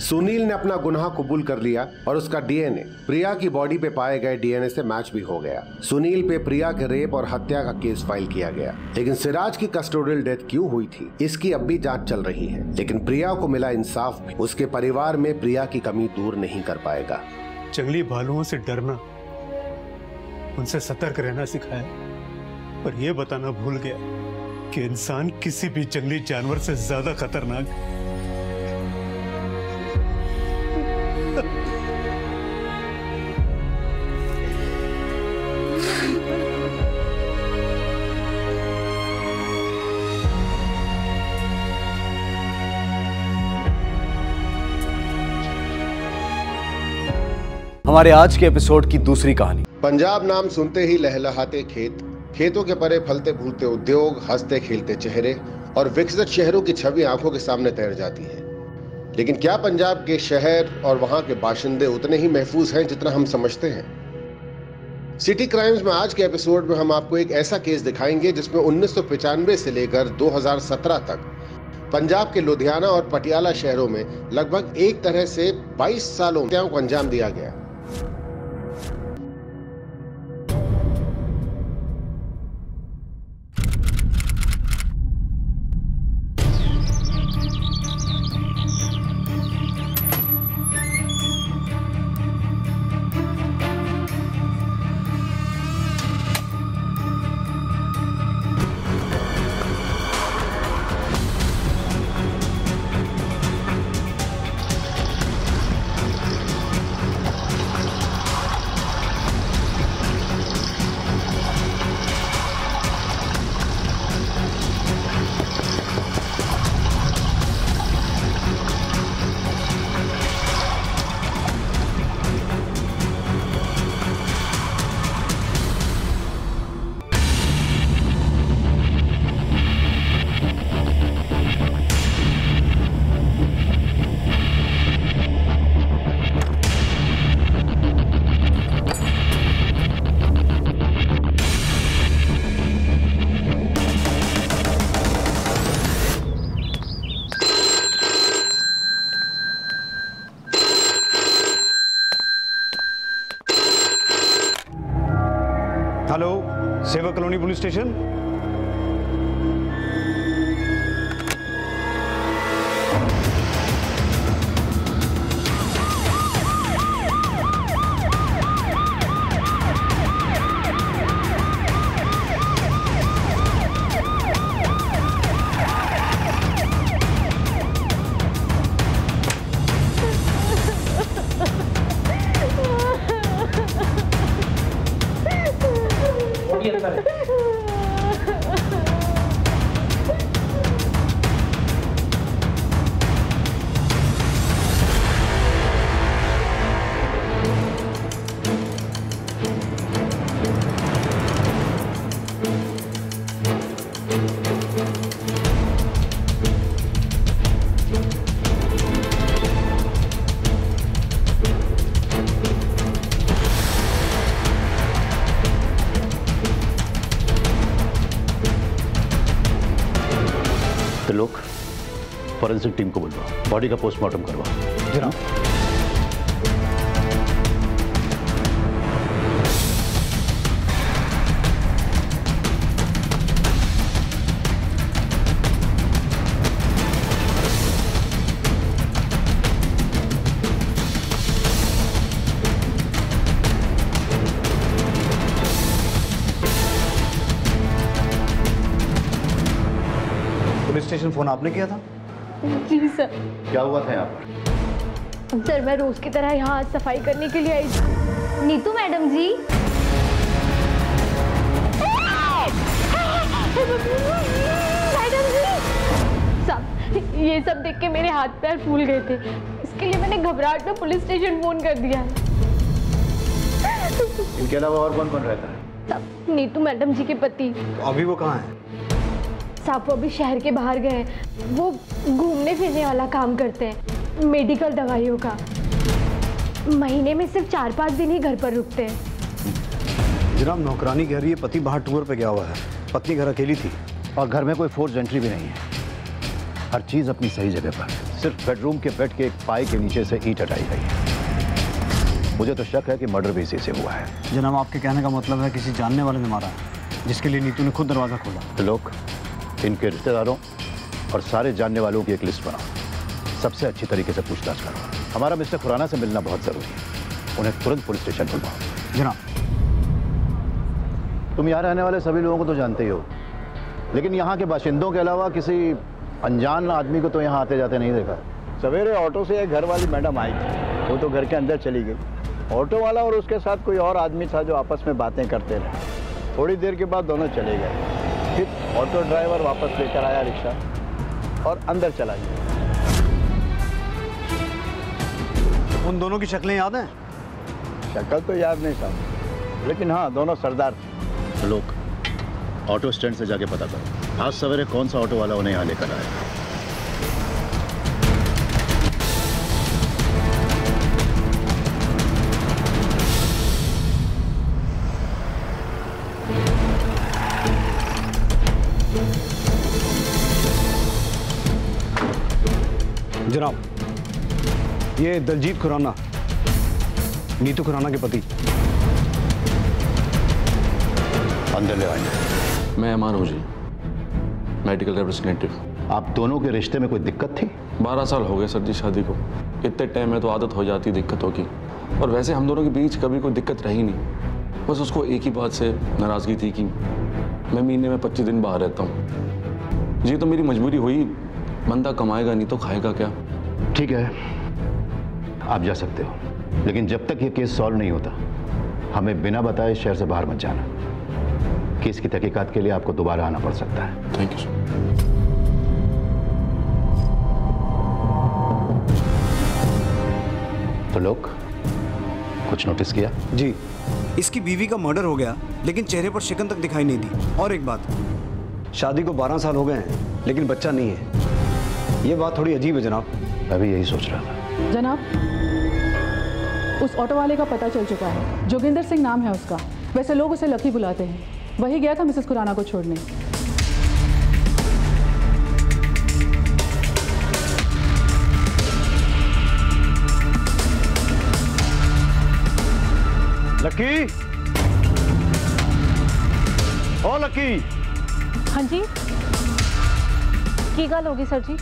सुनील ने अपना गुनाह कबूल कर लिया और उसका डीएनए। प्रिया की बॉडी पे पाए गए डीएनए से मैच भी हो गया। सुनील पे प्रिया के रेप और हत्या का केस फ़ाइल किया गया। लेकिन सिराज की कस्टोडियल डेथ क्यों हुई थी, इसकी अब भी जाँच चल रही है। लेकिन प्रिया को मिला इंसाफ भी उसके परिवार में प्रिया की कमी दूर नहीं कर पाएगा। जंगली भालुओं से डरना, उनसे सतर्क रहना सिखाया। पर यह बताना भूल गया कि इंसान किसी भी जंगली जानवर से ज़्यादा खतरनाक है। हमारे आज के एपिसोड की दूसरी कहानी। पंजाब नाम सुनते ही लहलहाते खेत। खेतों के परे फलते फूलते उद्योग, हँसते खेलते चेहरे और विकसित शहरों की छवि आँखों के सामने तैर जाती है। लेकिन क्या पंजाब के शहर और वहाँ के बाशिंदे उतने ही महफूज हैं जितना हम समझते हैं? सिटी क्राइम्स में आज के एपिसोड में हम आपको एक ऐसा केस दिखाएँगे जिसमें उन्नीस से लेकर 2017 तक पंजाब के लुधियाना और पटियाला शहरों में लगभग एक तरह से 22 सालों को अंजाम दिया गया। कॉलोनी फॉरेंसिक टीम को बुलवाओ बॉडी का पोस्टमार्टम करवाओ जनाब स्टेशन फ़ोन आपने किया था? क्या हुआ था यहाँ सर मैं रोज की तरह यहाँ सफ़ाई करने के लिए आई नीतू मैडम जी। मैडम जी साहब ये सब देख के मेरे हाथ पैर फूल गए थे। इसके लिए मैंने घबराहट में पुलिस स्टेशन फ़ोन कर दिया इनके अलावा और कौन कौन रहता है? नीतू मैडम जी के पति। तो अभी वो कहाँ है? साहब वो अभी शहर के बाहर गए हैं। वो घूमने फिरने वाला काम करते हैं मेडिकल दवाइयों का। महीने में सिर्फ़ चार पाँच दिन ही घर पर रुकते हैं। जनाब नौकरानी कह रही है पति बाहर टूर पे गया हुआ है। पत्नी घर अकेली थी और घर में कोई फोर्स एंट्री भी नहीं है। हर चीज़ अपनी सही जगह पर। सिर्फ़ बेडरूम के बेड के एक पाई के नीचे से ईंट हटाई गई है। मुझे तो शक है कि मर्डर भी इसी से हुआ है। जनाब आपके कहने का मतलब है किसी जानने वाले ने मारा है जिसके लिए नीतू ने खुद दरवाज़ा खोला। तो लोग इनके रिश्तेदारों और सारे जानने वालों की एक लिस्ट बनाओ। सबसे अच्छी तरीके से पूछताछ करो। हमारा मिस्टर खुराना से मिलना बहुत ज़रूरी है। उन्हें तुरंत पुलिस स्टेशन बुलवाओ जनाब। तुम यहाँ रहने वाले सभी लोगों को तो जानते ही हो। लेकिन यहाँ के बाशिंदों के अलावा किसी अनजान आदमी को तो यहाँ आते जाते नहीं देखा। सवेरे ऑटो से एक घर वाली मैडम आई थी। वो तो घर के अंदर चली गई। ऑटो वाला और उसके साथ कोई और आदमी था जो आपस में बातें करते रहे। थोड़ी देर के बाद दोनों चले गए। फिर ऑटो ड्राइवर वापस लेकर आया रिक्शा और अंदर चला गया। उन दोनों की शक्लें याद हैं? शक्ल तो याद नहीं था। लेकिन हाँ दोनों सरदार थे। लोग ऑटो स्टैंड से जाके पता करो। आज सवेरे कौन सा ऑटो वाला उन्हें यहाँ लेकर आया? ये दलजीत खुराना नीतू खुराना के पति। अंदर ले आएँगे मैं अमान हूँ जी। Medical representative. आप दोनों के रिश्ते में कोई दिक्कत थी? बारह साल हो गए सर जी शादी को। इतने टाइम में तो आदत हो जाती दिक्कतों की। और वैसे हम दोनों के बीच कभी कोई दिक्कत रही नहीं। बस उसको एक ही बात से नाराज़गी थी कि मैं महीने में पच्चीस दिन बाहर रहता हूँ। जी तो मेरी मजबूरी हुई बंदा कमाएगा नहीं तो खाएगा क्या? ठीक है। आप जा सकते हो। लेकिन जब तक ये केस सॉल्व नहीं होता हमें बिना बताए शहर से बाहर मत जाना। केस की तहकीकात के लिए आपको दोबारा आना पड़ सकता है। थैंक यू सर तो लोग कुछ नोटिस किया? जी इसकी बीवी का मर्डर हो गया लेकिन चेहरे पर शिकन तक दिखाई नहीं दी। और एक बात शादी को 12 साल हो गए हैं लेकिन बच्चा नहीं है। ये बात थोड़ी अजीब है जनाब। मैं भी यही सोच रहा था। जनाब उस ऑटो वाले का पता चल चुका है। जोगिंदर सिंह नाम है उसका। वैसे लोग उसे लकी बुलाते हैं। वही गया था मिसेस खुराना को छोड़ने। लकी? ओ लकी। हाँ जी। की गल होगी सर जी?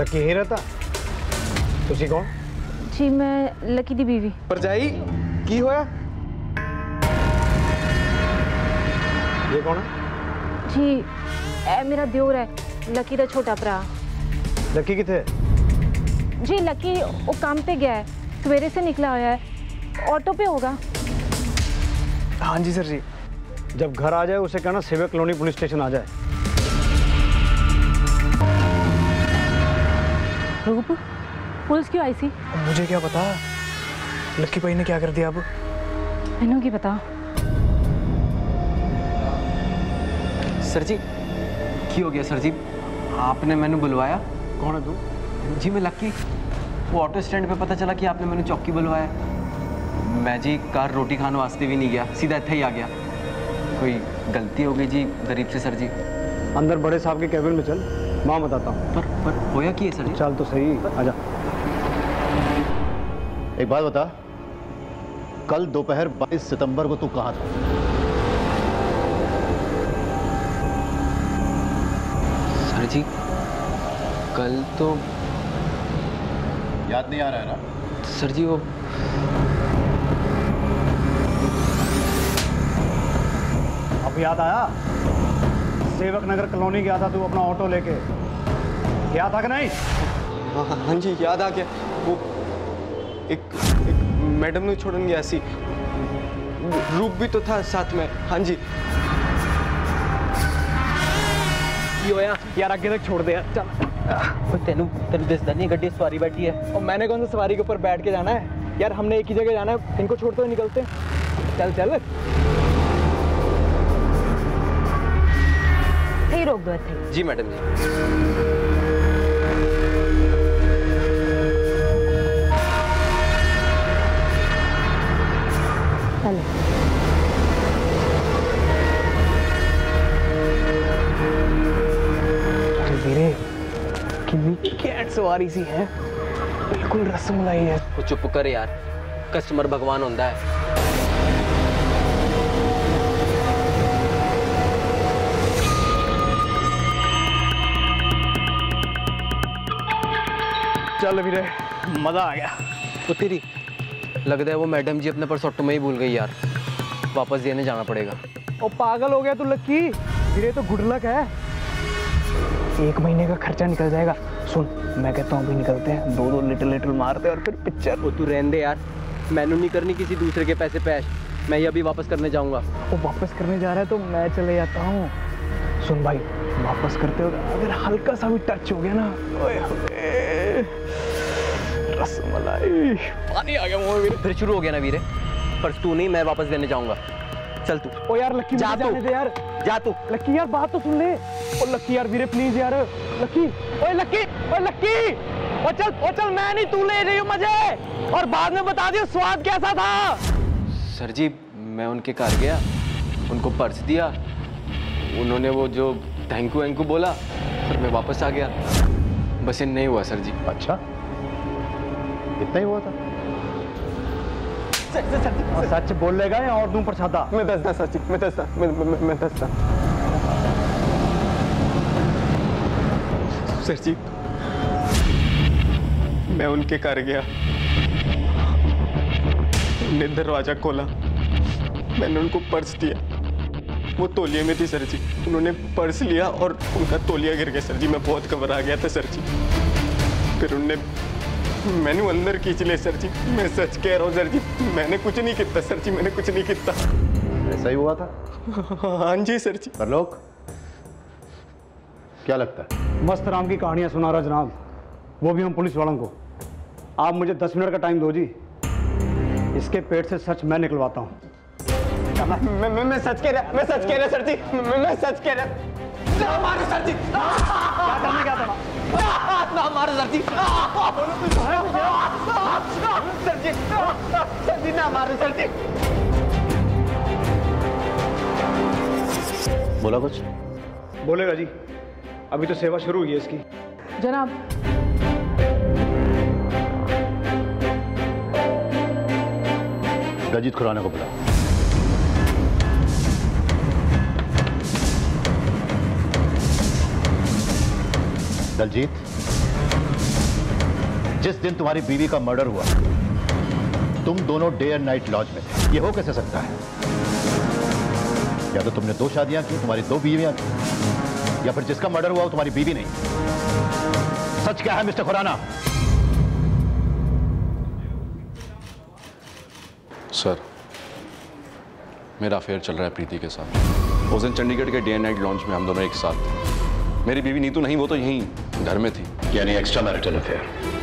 लकी ही रहता। तुम कौन? जी मैं लकी दी बीवी। परजाई की होया? ये कौन है? जी ए मेरा दियोर है लकी दा छोटा भरा। लकी किथे है? जी लकी वो काम पे गया है सवेरे से निकला हुआ है। ऑटो पे होगा। हाँ जी सर जी। जब घर आ जाए उसे कहना सिविक कॉलोनी पुलिस स्टेशन आ जाए। रूप पुलिस क्यों आई सी मुझे क्या पता? लक्की भाई ने क्या कर दिया अब? मैनू की पता सर जी की हो गया सर जी? आपने मैंने बुलवाया। कौन है तू? जी मैं लक्की वो ऑटो स्टैंड पे पता चला कि आपने मैंने चौकी बुलवाया। मैं जी कार रोटी खाने वास्ते भी नहीं गया। सीधा इतना ही आ गया। कोई गलती हो गई जी गरीब से सर जी? अंदर बड़े साहब के कैबिन में चल। माँ बताता हूँ। पर पर होया की है सर चल तो सही। आजा एक बात बता। कल दोपहर 22 सितंबर को तू कहाँ था? सर जी कल तो याद नहीं आ रहा है ना? सर जी वो अब याद आया? सेवक नगर कॉलोनी गया था तू अपना ऑटो लेके। याद था कि नहीं? हाँ हाँ, हाँ जी याद आ गया। वो एक, एक मैडम ने छोड़न गया सी रूप भी तो था साथ में हाँ जी ਕੀ ਹੋਇਆ ਯਾਰ ਅੱਗੇ ਤੱਕ छोड़ दे यार चल ਉਹ ਤੈਨੂੰ ਤੈਨੂੰ ਦਿਸਦਾ ਨਹੀਂ ਗੱਡੀ ਸਵਾਰੀ ਬੈਠੀ ਹੈ और मैंने कौन सा सवारी के ऊपर बैठ के जाना है यार हमने एक ही जगह जाना है इनको छोड़ते हुए निकलते हैं। चल चल सही रोक दो थे जी मैडम जी कैट सवारी सी है। बिल्कुल रसमलाई है। वो चुप कर यार। कस्टमर भगवान होता है। चल भी मज़ा आ गया। तो तेरी लगता है वो मैडम जी अपने परसोटो में ही भूल गई यार। वापस देने जाना पड़ेगा। ओ पागल हो गया तू लक्की। तो गुड लक है। एक महीने का खर्चा निकल जाएगा। सुन मैं कहता हूँ अभी निकलते हैं। दो दो लिटिल लिटिल मारते हैं और फिर पिक्चर वो तू रहने दे यार। मैंने नहीं करनी किसी दूसरे के पैसे पैश मैं ये अभी वापस करने जाऊँगा। वो वापस करने जा रहा है तो मैं चले जाता हूँ। सुन भाई वापस करते हो अगर हल्का सा भी टच हो गया ना रसमलाई पानी आ गया मुँह में फिर शुरू हो गया ना वीरे। पर तू नहीं मैं वापस देने जाऊँगा। चल तू। ओ यार लक्की जा तू। जाने दे यार। जा तू। लक्की यार बात तो सुन ले। ओ लक्की यार वीरे प्लीज़ यार। लक्की ओए लक्की ओए लक्की। ओ चल ओ चल मैं नहीं तू ले रही हूँ मुझे और बाद में बता दियो स्वाद कैसा था? सर जी मैं उनके घर गया उनको पर्स दिया। उन्होंने वो जो थैंक यू वैंक यू बोला फिर मैं वापस आ गया। बस ये नहीं हुआ सर जी। अच्छा। इतना ही हुआ था? और सच बोलेगा या और दूँ प्रसादा? मैं दसदा सर जी मैं दसदा मैं मैं, मैं दसदा सर जी। मैं उनके घर गया। उन्हें दरवाज़ा खोला। मैंने उनको पर्स दिया। वो तौलिए में थी सर जी। उन्होंने पर्स लिया और उनका तौलिया गिर गया। सर जी मैं बहुत घबरा गया था सर जी। फिर उनने मैंने अंदर खींच लिया सर जी। मैं सच कह रहा हूँ सर जी मैंने कुछ नहीं किया सर जी मैंने कुछ नहीं किया। ऐसा ही हुआ था? हाँ जी सर जी। पर लोग क्या लगता है? मस्त राम की कहानियाँ सुना रहा जनाब। वो भी हम पुलिस वालों को। आप मुझे दस मिनट का टाइम दो जी। इसके पेट से सच मैं निकलवाता हूँ। मैं मैं मैं सच कह रहा मैं सच कह रहा सर जी। मैं मैं सच कह रहा। मारो सर जी। क्या करना क्या करना? मारो sir ji. Sir ji sir ji ना मारो सर जी। बोला कुछ? बोलेगा जी। अभी तो सेवा शुरू हुई है इसकी। जनाब। रजीत खुराना को बुला। दलजीत जिस दिन तुम्हारी बीवी का मर्डर हुआ तुम दोनों डे एंड नाइट लॉज में थे। ये हो कैसे सकता है? या तो तुमने दो शादियाँ की तुम्हारी दो बीवियाँ थी या फिर जिसका मर्डर हुआ वो तुम्हारी बीवी नहीं। सच क्या है मिस्टर खुराना? सर मेरा अफेयर चल रहा है प्रीति के साथ। उस दिन चंडीगढ़ के डे एंड नाइट लॉन्च में हम दोनों एक साथ थे। मेरी बीवी नीतू नहीं वो तो यहीं घर में थी। यानी एक्स्ट्रा मैरिटल अफेयर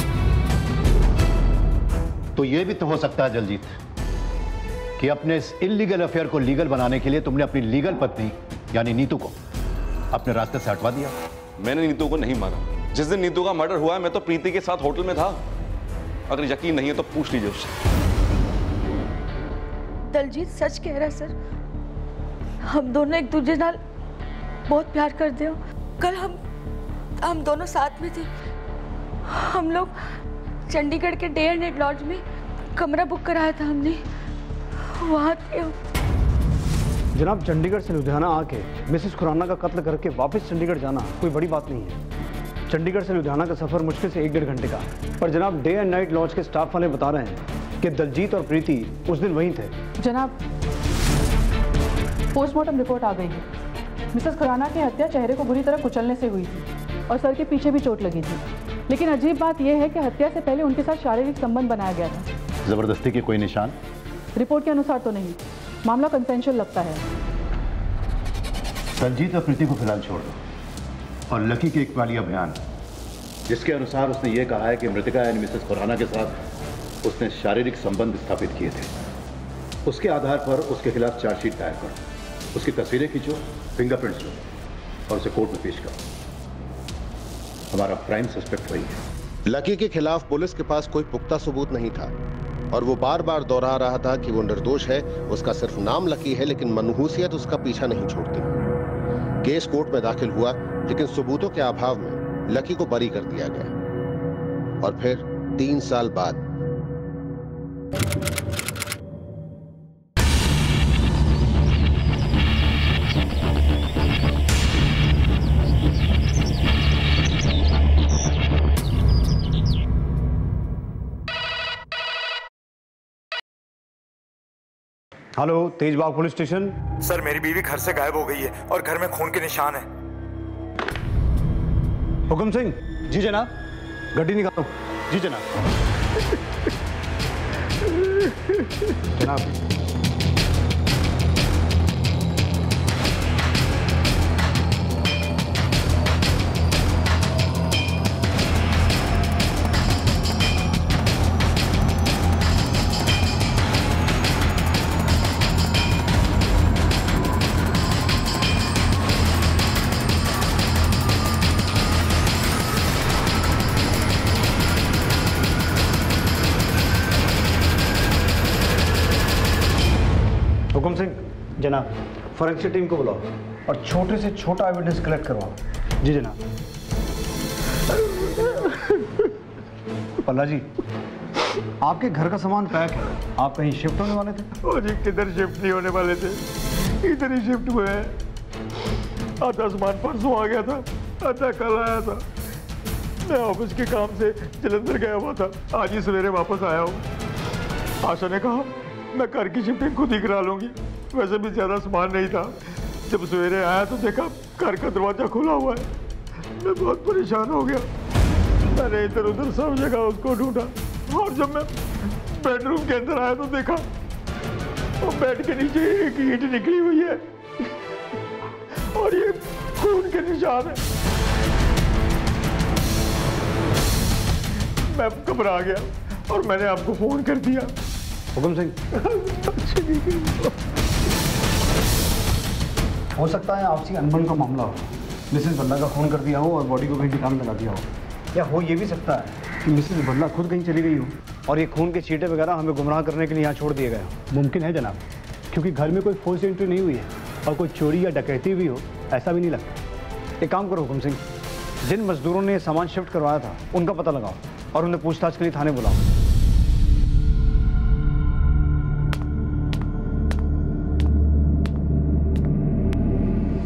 तो ये भी तो हो सकता है जलजीत कि अपने इस इलीगल अफेयर को लीगल बनाने के लिए तुमने अपनी लीगल पत्नी यानी नीतू को अपने रास्ते से हटवा दिया। मैंने नीतू को नहीं मारा। जिस दिन नीतू का मर्डर हुआ है मैं तो प्रीति के साथ होटल में था। अगर यकीन नहीं है तो पूछ लीजिए उससे। दलजीत सच कह रहा है सर। हम दोनों एक दूसरे नाल बहुत प्यार करते हो। कल हम हम दोनों साथ में थे। हम लोग चंडीगढ़ के डे एंड लॉज में कमरा बुक कराया था हमने। वहाँ थे हम। जनाब चंडीगढ़ से लुधियाना आके मिसेस खुराना का कत्ल करके वापस चंडीगढ़ जाना कोई बड़ी बात नहीं है। चंडीगढ़ से लुधियाना का सफ़र मुश्किल से एक डेढ़ घंटे का। पर जनाब डे एंड नाइट लॉज के स्टाफ वाले बता रहे हैं कि दलजीत और प्रीति उस दिन वहीं थे। जनाब पोस्टमार्टम रिपोर्ट आ गई है। मिसेस खुराना की हत्या चेहरे को बुरी तरह कुचलने से हुई थी और सर के पीछे भी चोट लगी थी। लेकिन अजीब बात यह है कि हत्या से पहले उनके साथ शारीरिक संबंध बनाया गया था। ज़बरदस्ती के कोई निशान? रिपोर्ट के अनुसार तो नहीं। मामला कंसेंशुअल लगता है। दलजीत और प्रीति को फ़िलहाल छोड़ दो। और लकी के एक वाली अभियान जिसके अनुसार उसने ये कहा है कि मृतिका यानी मिसेस खुराना के साथ उसने शारीरिक संबंध स्थापित किए थे। उसके आधार पर उसके खिलाफ चार्जशीट दायर करो। उसकी तस्वीरें खींचो फिंगरप्रिंट्स लो और उसे कोर्ट में पेश करो। हमारा प्राइम सस्पेक्ट वही है। लकी के खिलाफ पुलिस के पास कोई पुख्ता सबूत नहीं था। और वो बार बार दोहरा रहा था कि वो निर्दोष है, उसका सिर्फ़ नाम लकी है, लेकिन मनहूसियत उसका पीछा नहीं छोड़ती। केस कोर्ट में दाखिल हुआ, लेकिन सबूतों के अभाव में लकी को बरी कर दिया गया। और फिर तीन साल बाद। Hello Tejbagh police station? Sir मेरी बीवी घर से गायब हो गई है और घर में खून के निशान है। हुकुम सिंह जी जनाब। गड्डी निकालो। जी जनाब। जनाब जनाब फॉरेंसिक टीम को बुलाओ और छोटे से छोटा एविडेंस कलेक्ट करवाओ। जी जनाब। पल्ला जी, आपके घर का सामान पैक है। आप कहीं शिफ्ट होने वाले थे? ओ जी, किधर शिफ्ट नहीं होने वाले थे? इधर ही शिफ्ट हुए हैं। आधा सामान परसों आ गया था, आधा कल आया था। मैं ऑफ़िस के काम से जलंधर गया हुआ था। आज ही सवेरे वापस आया हूँ। आशा ने कहा, मैं घर की शिफ्टिंग खुद ही करा लूँगी। वैसे भी ज़्यादा सामान नहीं था। जब सवेरे आया तो देखा घर का दरवाज़ा खुला हुआ है। मैं बहुत परेशान हो गया। मैंने इधर उधर सब जगह उसको ढूंढा और जब मैं बेडरूम के अंदर आया तो देखा वो बेड के नीचे एक ईंट निकली हुई है। और ये खून के निशान है। मैं घबरा गया और मैंने आपको फ़ोन कर दिया। हुक्म सिंह। हो सकता है आपसी अनबन का मामला हो। मिसेस बल्ला का खून कर दिया हो और बॉडी को कहीं ठिकाने लगा दिया हो। या हो ये भी सकता है कि मिसेस बल्ला खुद कहीं चली गई हो और ये खून के छींटे वगैरह हमें गुमराह करने के लिए यहाँ छोड़ दिए गए हो। मुमकिन है जनाब, क्योंकि घर में कोई फोर्स एंट्री नहीं हुई है और कोई चोरी या डकैती भी हो, ऐसा भी नहीं लगता। एक काम करो हुक्म सिंह, जिन मजदूरों ने सामान शिफ्ट करवाया था, उनका पता लगाओ और उन्हें पूछताछ के लिए थाने बुलाओ।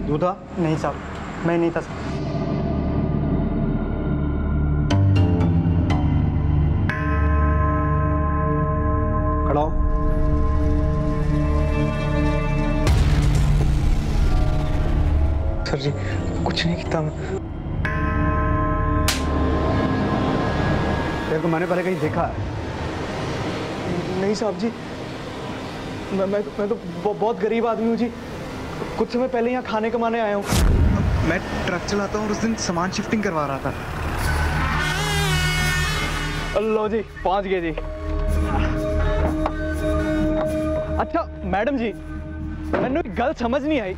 दूधा? नहीं साहब मैं नहीं था साहब खड़ा हो। सर जी कुछ नहीं किया मैं। तेरे को मैंने पहले कहीं देखा है। नहीं साहब जी मैं मैं तो, मैं तो बहुत गरीब आदमी हूँ जी। कुछ समय पहले यहाँ खाने कमाने आया हूँ। मैं ट्रक चलाता हूँ और उस दिन सामान शिफ्टिंग करवा रहा था। लो जी पहुँच गए जी। अच्छा मैडम जी मैंने एक गल समझ नहीं आई।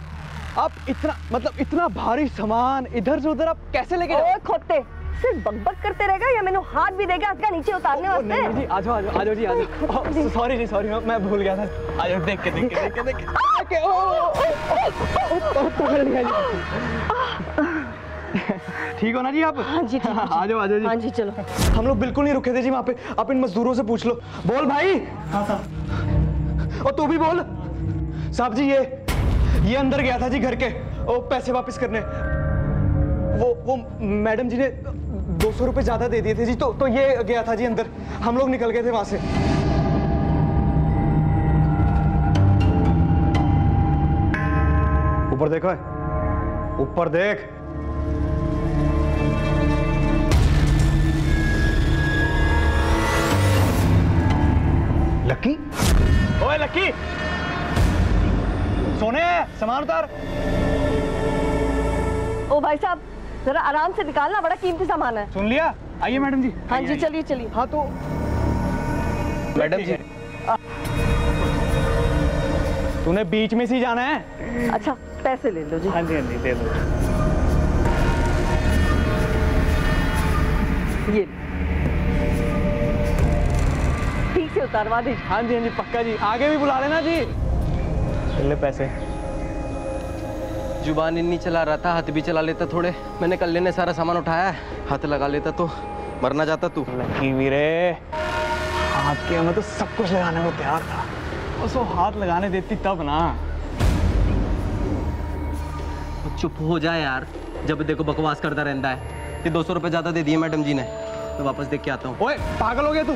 आप इतना मतलब इतना भारी सामान इधर से उधर आप कैसे लेके ओए खोते। सिर्फ़ बकबक करते रहेगा या मैंने हाथ भी देगा इसका नीचे उतारने वास्ते जी आ जाओ आ जाओ आ जाओ जी आ जाओ सॉरी जी सॉरी मैं भूल गया था आ जाओ देख के देख के देख के देख के पकड़ लिया जी ठीक हो ना जी आप हाँ जी ठीक आ जाओ आ जाओ जी हाँ जी चलो हम लोग बिल्कुल नहीं रुके थे जी वहाँ पे आप इन मजदूरों से पूछ लो बोल भाई हाँ साहब और तू भी बोल साहब जी ये ये अंदर गया था जी घर के ओ पैसे वापस करने वो वो मैडम जी ने दो सौ रुपये ज़्यादा दे दिए थे जी तो तो ये गया था जी अंदर। हम लोग निकल गए थे वहाँ से। ऊपर देखो ऊपर देख। लक्की ओए लक्की सोने सामान उतार। ओ भाई साहब जरा आराम से निकालना बड़ा कीमती सामान है। सुन लिया? आइए मैडम जी। हाँ जी चलिए चलिए। हाँ तो मैडम जी। तूने बीच में से ही जाना है? अच्छा पैसे ले लो जी। हाँ जी हाँ जी दे दो। ये ठीक से उतारवा दीजिए। हाँ जी हाँ जी पक्का जी। आगे भी बुला लेना जी। ले पैसे। ज़ुबान नहीं चला रहा था हाथ भी चला लेता थोड़े। मैंने कल लेने सारा सामान उठाया है हाथ लगा लेता तो मरना जाता तू। लकी वीरे हाथ के मैं तो सब कुछ लगाने को तैयार था। उसको हाथ लगाने देती तब ना। चुप हो जाए यार जब देखो बकवास करता रहता है। ये दो सौ रुपये ज़्यादा दे दिए मैडम जी ने। मैं वापस देख के आता हूँ। ओए पागल हो गया तू।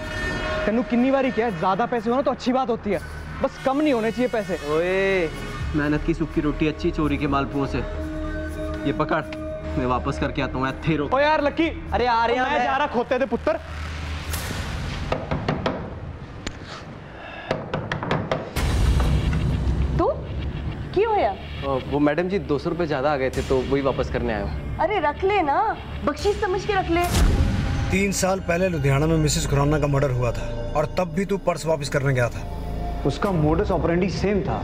तेनू किन्नी बारी क्या है ज़्यादा पैसे हो ना तो अच्छी बात होती है। बस कम नहीं होने चाहिए पैसे। ओए मेहनत की सूखी रोटी अच्छी चोरी के मालपुओं से। ये पकड़ मैं वापस करके आता हूँ थे रो ओ यार लक्की अरे ओ यार मैं जा रहा खोते थे पुत्र। तू? क्यों होया वो मैडम जी दो सौ रुपये ज़्यादा आ गए थे तो वही वापस करने आया हूँ। अरे रख ले ना बख्शीश समझ के रख ले। तीन साल पहले लुधियाना में मिसेस खुराना का मर्डर हुआ था और तब भी तू पर्स वापस करने गया था। उसका मोडस ऑपरेंडी सेम था।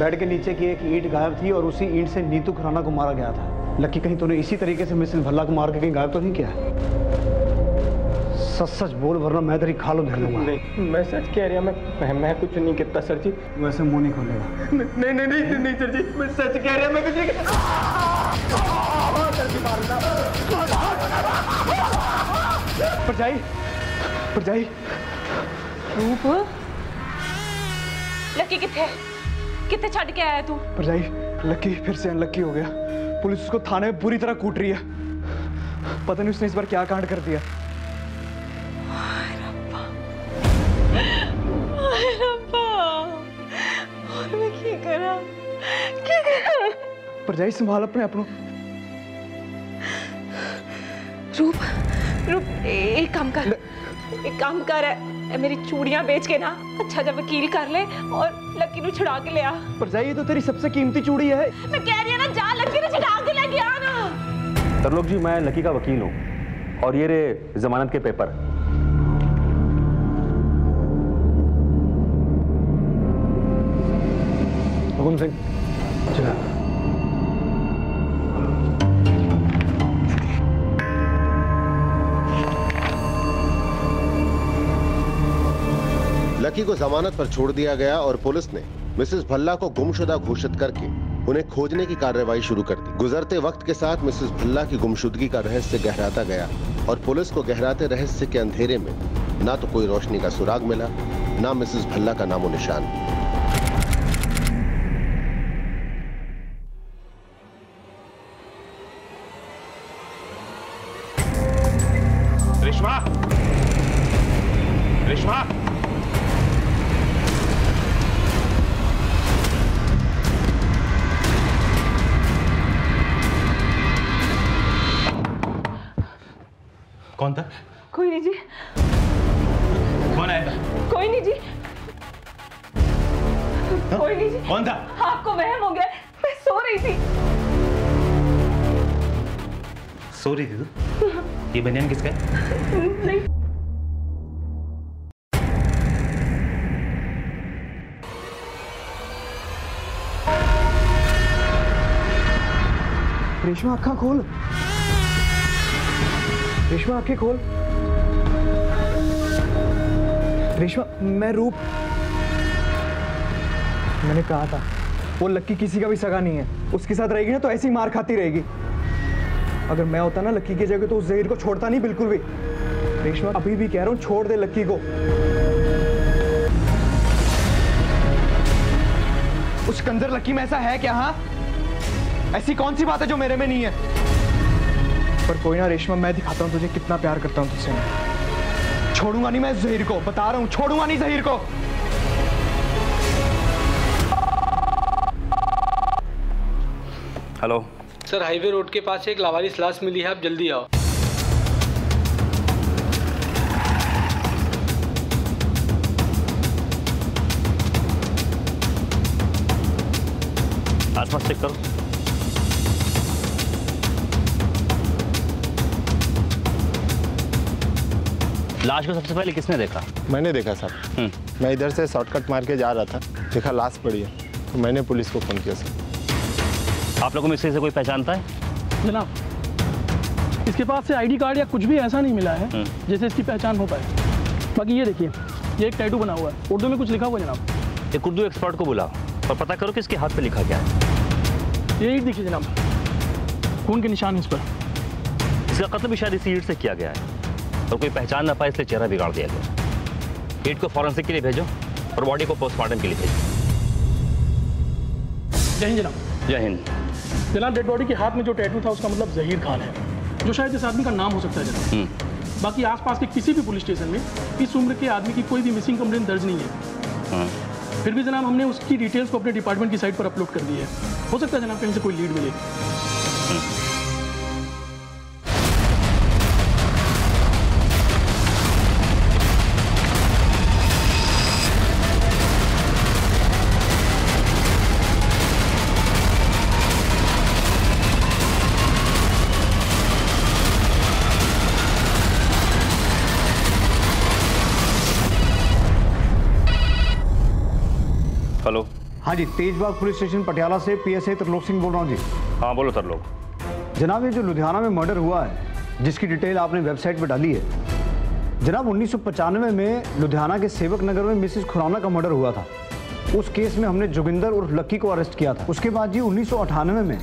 बेड के नीचे की एक ईंट गायब थी और उसी ईंट से नीतू खुराना को मारा गया था। लकी कहीं तूने इसी तरीके से मिसेस भल्ला को मार के कहीं गायब तो नहीं किया? सच सच बोल वरना मैं तेरी खालो धर लूँगा। नहीं मैं सच कह रहा मैं मैं, मैं कुछ नहीं कहता सर जी। वैसे मुँह नहीं खोलेगा। नहीं नहीं नहीं नहीं सर जी मैं सच कह रहा मैं कुछ नहीं परजाई परजाई रूप? लकी किथे किथे छड़ के आया तू? परजाई लक्की फिर से अनलक्की हो गया। पुलिस उसको थाने में पूरी तरह कूट रही है। पता नहीं उसने इस बार क्या कांड कर दिया। परजाई संभाल अपने अपनों रूप रूप एक काम कर एक काम कर। मेरी चूड़ियाँ बेच के ना अच्छा जब वकील कर ले और लकी नु छुड़ा के ले आ। परजाई ये तो तेरी सबसे कीमती चूड़ी है। मैं कह रही हूँ ना जा लकी नु छुड़ा के लेके आ ना। तरलोक जी मैं लकी का वकील हूँ और ये रे जमानत के पेपर। हुकुम सिंह। चला। लकी को जमानत पर छोड़ दिया गया और पुलिस ने मिसेस भल्ला को गुमशुदा घोषित करके उन्हें खोजने की कार्रवाई शुरू कर दी। गुजरते वक्त के साथ मिसेस भल्ला की गुमशुदगी का रहस्य गहराता गया और पुलिस को गहराते रहस्य के अंधेरे में ना तो कोई रोशनी का सुराग मिला, ना मिसेस भल्ला का नामो निशान। कौन था कोई नहीं जी। कौन आया था कोई नहीं जी। कोई नहीं जी। कौन था आपको वहम हो गया। मैं सो रही थी। सो रही थी तू? ये बनियान किसका है? नहीं। रेशमा आँखा खोल? रेशमा आँखें खोल। रेशमा मैं रूप। मैंने कहा था, वो लक्की किसी का भी सगा नहीं है। उसके साथ रहेगी ना तो ऐसी मार खाती रहेगी। अगर मैं होता ना लक्की की जगह तो उस जहीर को छोड़ता नहीं बिल्कुल भी। रेशमा अभी भी कह रहा हूँ, छोड़ दे लक्की को। उस कंजर लक्की में ऐसा है क्या हाँ? ऐसी कौन सी बात है जो मेरे में नहीं है? पर कोई ना रेशमा मैं दिखाता हूँ तुझे कितना प्यार करता हूँ तुझसे। मैं छोड़ूँगा नहीं मैं जहीर को बता रहा हूँ छोड़ूँगा नहीं जहीर को। हेलो। सर हाईवे रोड के पास एक लावारिस लाश मिली है आप जल्दी आओ। आसपास चेक करो। लाश को सबसे पहले किसने देखा? मैंने देखा सर। मैं इधर से शॉर्टकट मार के जा रहा था देखा लाश पड़ी है तो मैंने पुलिस को फ़ोन किया सर। आप लोगों में इससे कोई पहचानता है? जनाब इसके पास से आईडी कार्ड या कुछ भी ऐसा नहीं मिला है जैसे इसकी पहचान हो पाए। बाकी ये देखिए ये एक टैटू बना हुआ है। उर्दू में कुछ लिखा हुआ है जनाब। एक उर्दू एक्सपर्ट को बुलाओ और पता करो कि इसके हाथ पे लिखा क्या है। यही देखिए जनाब खून के निशान है इस पर। इसका कत्ल भी शायद इसी ईट से किया गया है। और कोई पहचान ना पाए इसलिए चेहरा बिगाड़ दिया गया। ईट को फॉरेंसिक के लिए भेजो और बॉडी को पोस्टमार्टम के लिए भेजो। जय हिंद जनाब। जय हिंद। जनाब डेड बॉडी के हाथ में जो टैटू था उसका मतलब जहीर खान है जो शायद इस आदमी का नाम हो सकता है जनाब। हम्म, बाकी आसपास के किसी भी पुलिस स्टेशन में इस उम्र के आदमी की कोई भी मिसिंग कंप्लेंट दर्ज नहीं है। हाँ। फिर भी जनाब हमने उसकी डिटेल्स को अपने डिपार्टमेंट की साइट पर अपलोड कर दी है। हो सकता है जनाब कहीं से कोई लीड मिले। हाँ जी तेजबाग पुलिस स्टेशन पटियाला से पीएसए त्रिलोक सिंह बोल रहा हूँ जी। हाँ बोलो सर लोग जनाब ये जो लुधियाना में मर्डर हुआ है जिसकी डिटेल आपने वेबसाइट पर डाली है जनाब उन्नीस में लुधियाना के सेवक नगर में मिसिस खुराना का मर्डर हुआ था। उस केस में हमने जोगिंदर उर्फ़ लक्की को अरेस्ट किया था। उसके बाद जी उन्नीस सौ अठानवे में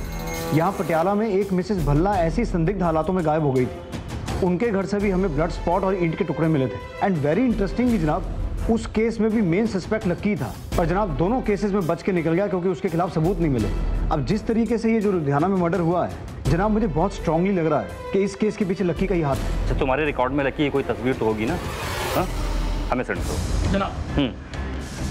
यहाँ पटियाला में एक मिसिस भल्ला ऐसी संदिग्ध हालातों में गायब हो गई थी। उनके घर से भी हमें ब्लड स्पॉट और ईंट के टुकड़े मिले थे। एंड वेरी इंटरेस्टिंग जनाब उस केस में भी मेन सस्पेक्ट लक्की था। पर जनाब दोनों केसेस में बच के निकल गया क्योंकि उसके खिलाफ सबूत नहीं मिले। अब जिस तरीके से ये जो लुधियाना में मर्डर हुआ है जनाब मुझे बहुत स्ट्रांगली लग रहा है कि इस केस के पीछे लक्की का ही हाथ है। अच्छा तुम्हारे रिकॉर्ड में लगी कोई तस्वीर तो होगी ना? हाँ? हमें सेंड करो। जनाब हम्म,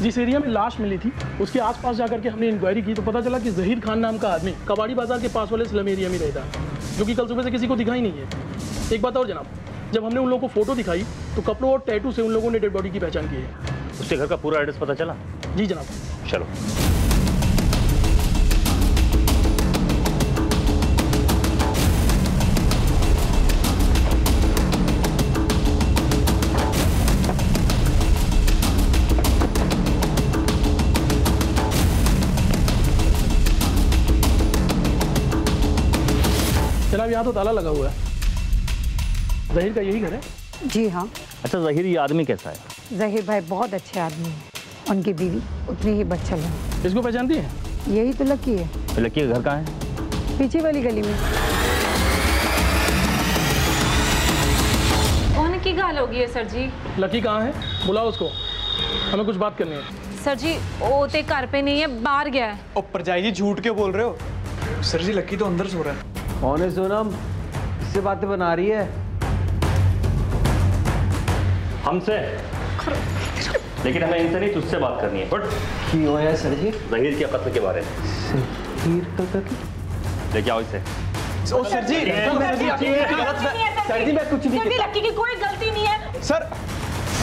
जिस एरिया में लाश मिली थी उसके आसपास जाकर के हमने इंक्वायरी की तो पता चला कि जहीर खान नाम का आदमी कबाड़ी बाज़ार के पास वाले स्लम एरिया में रहता है जो कि कल सुबह से किसी को दिखाई नहीं है। एक बात और जनाब जब हमने उन लोगों को फ़ोटो दिखाई तो कपड़ों और टैटू से उन लोगों ने डेड बॉडी की पहचान की है। उसके घर का पूरा एड्रेस पता चला? जी जनाब। चलो। जनाब यहाँ तो ताला लगा हुआ है। जहीर का यही घर है? जी हाँ। अच्छा जहीर ये आदमी कैसा है? जहीर भाई बहुत अच्छे आदमी है। उनकी बीवी उतनी ही बच्चल है। इसको पहचानती है? यही तो लकी है। लकी का घर कहाँ है? पीछे वाली गली में। कौन की गाल होगी है सर जी? लकी कहाँ है? बुलाओ उसको। हमें कुछ बात करनी है। सर जी वो ते घर पे नहीं है बाहर गया है। और परजाई जी झूठ क्यों बोल रहे हो? सर जी लक्की तो अंदर सो रहा है। कौन है सोनम? इससे बातें बना रही है? हमसे। लेकिन हमें इनसे नहीं तुझसे बात करनी है। बट की है सर जी जहीर के कत्ल के बारे में। तीर का कत्ल? लेके आओ इसे। ओ सर जी सर जी मैं कुछ नहीं सर जी लक्की की कोई गलती नहीं है। सर।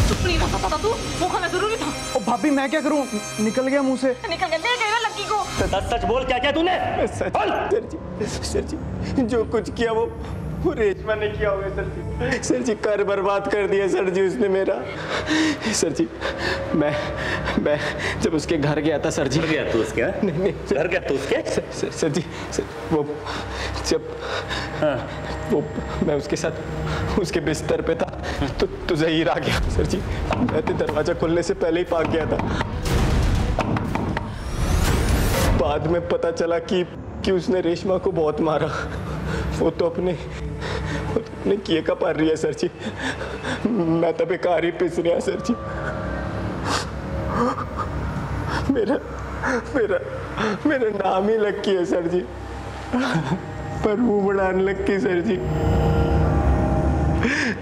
चुप नहीं रहा था तू वो खाना ज़रूरी था। ओ भाभी मैं क्या करूँ? निकल गया मुँह से। निकल के ले ना लक्की को। सच सच बोल क्या क्या तूने सर जी सर जी जो कुछ किया वो वो रेशमा ने किया होगा सर जी। सर जी कर बर्बाद कर दिया सर जी उसने मेरा। सर जी मैं मैं जब उसके घर गया था सर जी। घर गया तू उसके? नहीं नहीं घर गया तू उसके? Sir, sir, sir ji sir, वो जब हाँ। वो मैं उसके साथ उसके बिस्तर पे था तो तो जहीर आ गया सर जी। मैं तो दरवाज़ा खोलने से पहले ही भाग गया था। बाद में पता चला कि कि उसने रेशमा को बहुत मारा। वो तो अपने वो तो अपने किए का पार रही है, सर जी। मैं तो बेकार ही पिस रहा सर जी। मेरा मेरा मेरा नाम ही लक्की है सर जी। पर मुँह बढ़ाने लक्की सर जी।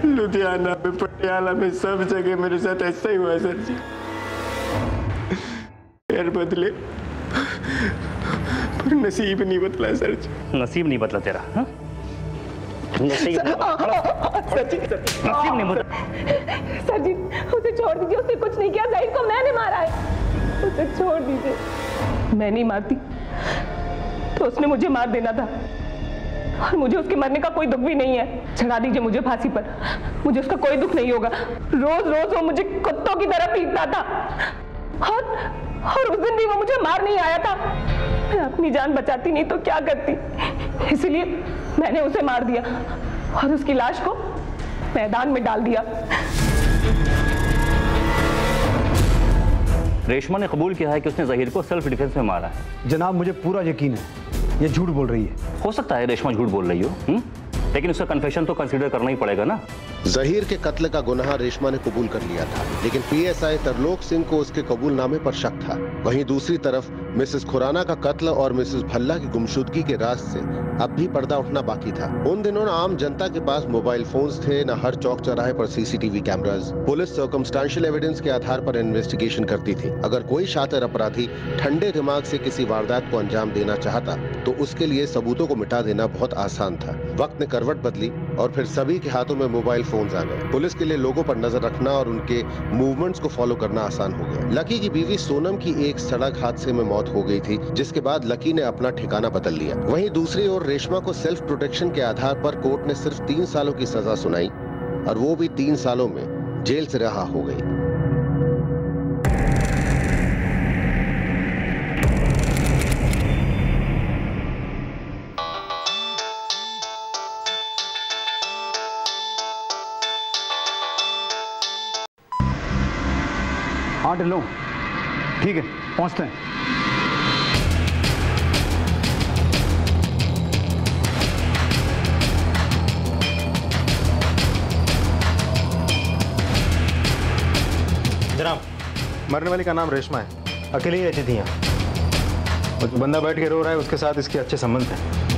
लुधियाना में, पटियाला में सब जगह मेरे साथ ऐसा ही हुआ, सर जी। यार बदले पर नसीब नहीं बदला सर जी। नसीब नहीं बदला तेरा हाँ? नसीब नहीं बदला। नसीब नहीं बदला सर जी उसे छोड़ दीजिए उसने कुछ नहीं किया ज़ाहिर को मैंने मारा है। उसे छोड़ दीजिए। मैं नहीं मारती तो उसने मुझे मार देना था। और मुझे उसके मरने का कोई दुख भी नहीं है। चढ़ा दीजिए मुझे फांसी पर। मुझे उसका कोई दुख नहीं होगा। रोज रोज वो मुझे कुत्तों की तरह पीटता था। और और उस दिन भी वो मुझे मार नहीं आया था। मैं अपनी जान बचाती नहीं तो क्या करती? इसलिए मैंने उसे मार दिया और उसकी लाश को मैदान में डाल दिया। रेशमा ने कबूल किया है कि उसने जहीर को सेल्फ डिफेंस में मारा है। जनाब मुझे पूरा यकीन है। ये झूठ बोल रही है। हो सकता है रेशमा झूठ बोल रही हो हुँ? लेकिन उसका कन्फेशन तो कंसिडर करना ही पड़ेगा ना। जहीर के कत्ल का गुनाह रेशमा ने कबूल कर लिया था, लेकिन पीएसआई तरलोक सिंह को उसके कबूलनामे पर शक था। वहीं दूसरी तरफ़, मिसेस खुराना का कत्ल और मिसेस भल्ला की गुमशुदगी के राज से अब भी पर्दा उठना बाकी था। उन दिनों आम जनता के पास मोबाइल फोन्स थे, न हर चौक चौराहे पर CCTV cameras. Police circumstantial evidence के आधार पर इन्वेस्टिगेशन करती थी। अगर कोई शातिर अपराधी ठंडे दिमाग से किसी वारदात को अंजाम देना चाहता तो उसके लिए सबूतों को मिटा देना बहुत आसान था। वक्त ने करवट बदली और फिर सभी के हाथों में मोबाइल फ़ोन आ गए। पुलिस के लिए लोगों पर नज़र रखना और उनके मूवमेंट्स को फॉलो करना आसान हो गया। लकी की बीवी सोनम की एक सड़क हादसे में मौत हो गई थी, जिसके बाद लकी ने अपना ठिकाना बदल लिया। वहीं दूसरी ओर रेशमा को सेल्फ प्रोटेक्शन के आधार पर कोर्ट ने सिर्फ़ तीन सालों की सजा सुनाई और वो भी तीन सालों में जेल से रहा हो गई। हाँ ढिल्लो ठीक है, पहुँचते हैं। जनाब, मरने वाली का नाम रेशमा है। अकेले ही रहती थी यहाँ। जो बंदा बैठ के रो रहा है, उसके साथ इसके अच्छे संबंध हाँ।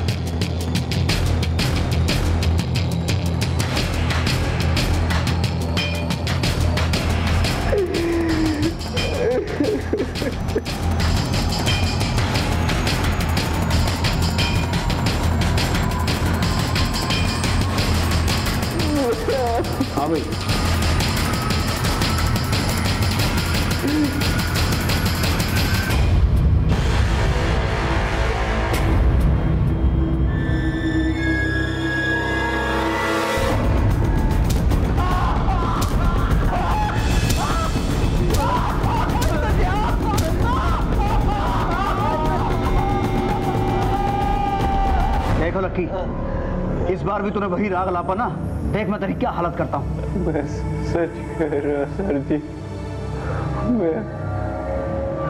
भी तूने वही राग लापा ना देख मैं तेरी क्या हालत करता हूँ। बस सच कह रहा सर जी। मैं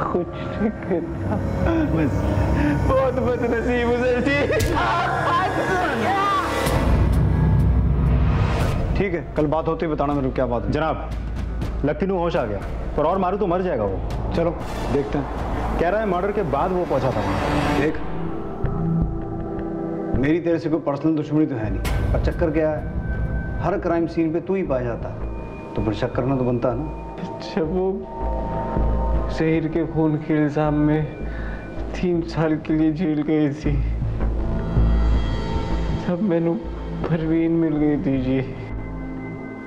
कुछ नहीं करता बस बहुत बदनसीब हूँ सर जी। ठीक है कल बात होती है बताना मेरे को क्या बात है। जनाब लक्की नू होश आ गया। पर और मारू तो मर जाएगा वो। चलो देखते हैं। कह रहा है मर्डर के बाद वो पहुँचा था। देख मेरी तेरे से कोई पर्सनल दुश्मनी तो है नहीं। पर चक्कर क्या है? हर क्राइम सीन पे तू ही पाया जाता तो फिर शक करना तो बनता है ना। जब वो शहर के खून के इल्ज़ाम में तीन साल के लिए जेल गई थी तब मैंने परवीन मिल गई थी जी।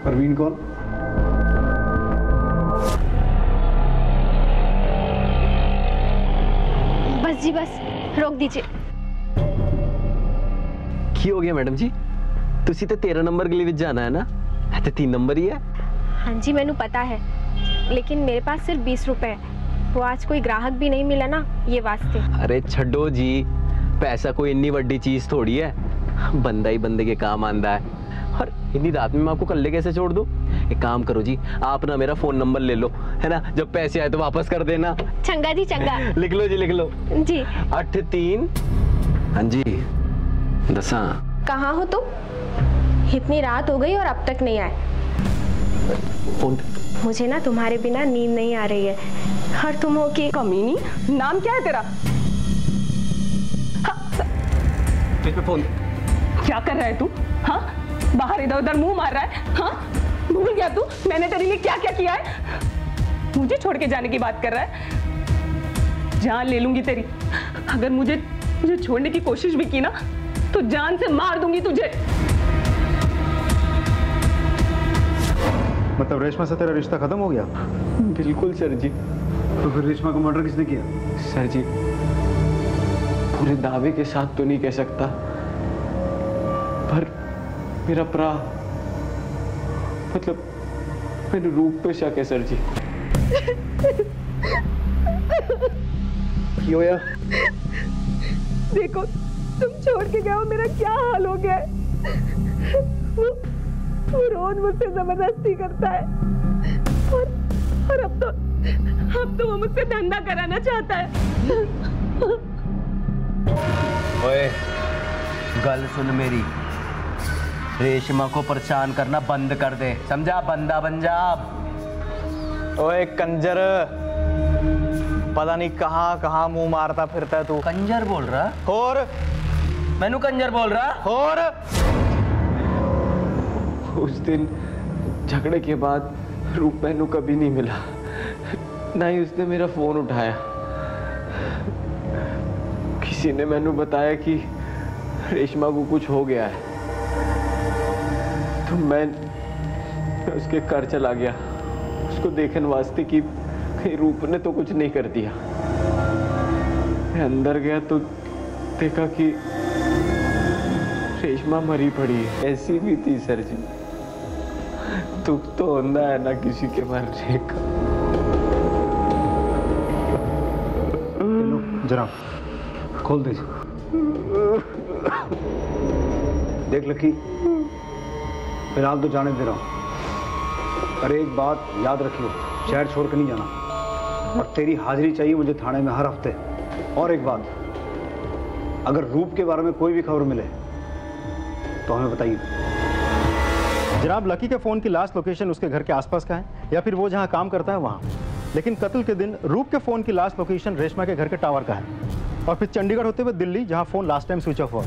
परवीन कौन? बस जी बस रोक दीजिए। की हो गया मैडम जी। तुसी तो 13 नंबर ਗਲੀ ਵਿੱਚ जाना है ना? है तो तीन नंबर ही है। हाँ जी मैंने पता है। लेकिन मेरे पास सिर्फ़ बीस रुपए है। वो आज कोई ग्राहक भी नहीं मिला ना ये वास्ते। अरे छड़ो जी पैसा कोई इतनी बड़ी चीज़ थोड़ी है। बंदा ही बंदे के काम आंदा है। और इतनी रात में मैं आपको कल्ले कैसे छोड़ दूँ? एक काम करो जी आप ना मेरा फ़ोन नंबर ले लो है ना? जब पैसे आए तो वापस कर देना। चंगा जी चंगा। लिख लो जी लिख लो। जी। अठ तीन। हाँ जी। दसा। कहाँ हो तुम? इतनी रात हो गई और अब तक नहीं आए। मुझे ना तुम्हारे बिना नींद नहीं आ रही है। और तुम हो कि कमीनी नाम क्या है तेरा? पे फ़ोन। क्या कर रहा है तू? हाँ? बाहर इधर उधर मुँह मार रहा है। हाँ? भूल गया तू? मैंने तेरे लिए क्या क्या किया है? मुझे छोड़ के जाने की बात कर रहा है। जान ले लूँगी तेरी। अगर मुझे मुझे छोड़ने की कोशिश भी की ना तो जान से मार दूँगी तुझे। मतलब रेशमा से तेरा रिश्ता खत्म हो गया? बिल्कुल सर जी। तो फिर रेशमा का मर्डर किसने किया? सर जी पूरे दावे के साथ तो नहीं कह सकता। पर मेरा प्रा मतलब मेरे रूप पे शक है सर जी। क्यों यार देखो तुम छोड़ के गए हो मेरा क्या हाल हो गया है? वो, वो रोज मुझसे ज़बरदस्ती करता है। और, और अब तो अब तो वो मुझसे धंधा कराना चाहता है। ओए गल सुन मेरी। रेशमा को परेशान करना बंद कर दे। समझा? बंदा बन जा अब ओए कंजर। पता नहीं कहाँ कहाँ मुँह मारता फिरता है तू। कंजर बोल रहा? और मैनू कंजर बोल रहा। और उस दिन झगड़े के बाद रूप मैनू कभी नहीं मिला। ना ही उसने मेरा फ़ोन उठाया। किसी ने मैनू बताया कि रेशमा को कुछ हो गया है। तो मैं, उसके घर चला गया। उसको देखने वास्ते कि रूप ने तो कुछ नहीं कर दिया। मैं अंदर गया तो देखा कि रेशमा मरी पड़ी है। ऐसी भी थी सर जी दुख तो होता है ना किसी के मरने का। जरा खोल दे। देख लकी, फ़िलहाल तो जाने दे रहा हूँ। पर एक बात याद रखियो, शहर छोड़ के नहीं जाना। और तेरी हाजिरी चाहिए मुझे थाने में हर हफ़्ते। और एक बात, अगर रूप के बारे में कोई भी खबर मिले तो हमें बताइए। जनाब लकी के फ़ोन की लास्ट लोकेशन उसके घर के आसपास का है, या फिर वो जहाँ काम करता है वहाँ। लेकिन कत्ल के दिन रूप के फ़ोन की लास्ट लोकेशन रेशमा के घर के टावर का है। और फिर चंडीगढ़ होते हुए दिल्ली, जहाँ phone last time switch off हुआ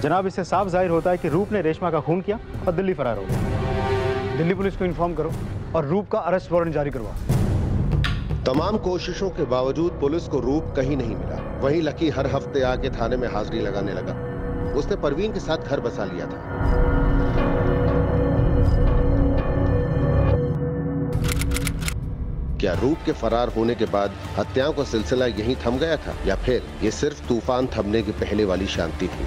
जनाब, इससे साफ़ ज़ाहिर होता है कि रूप ने रेशमा का खून किया और दिल्ली फरार हो गया। दिल्ली पुलिस को इन्फॉर्म करो और रूप का अरेस्ट वारंट जारी करवाओ। तमाम कोशिशों के बावजूद पुलिस को रूप कहीं नहीं मिला। वहीं लकी हर हफ़्ते आके थाने में हाजिरी लगाने लगा। उसने परवीन के साथ घर बसा लिया था। क्या रूप के फरार होने के बाद हत्याओं का सिलसिला यहीं थम गया था, या फिर ये सिर्फ़ तूफ़ान थमने की पहले वाली शांति थी?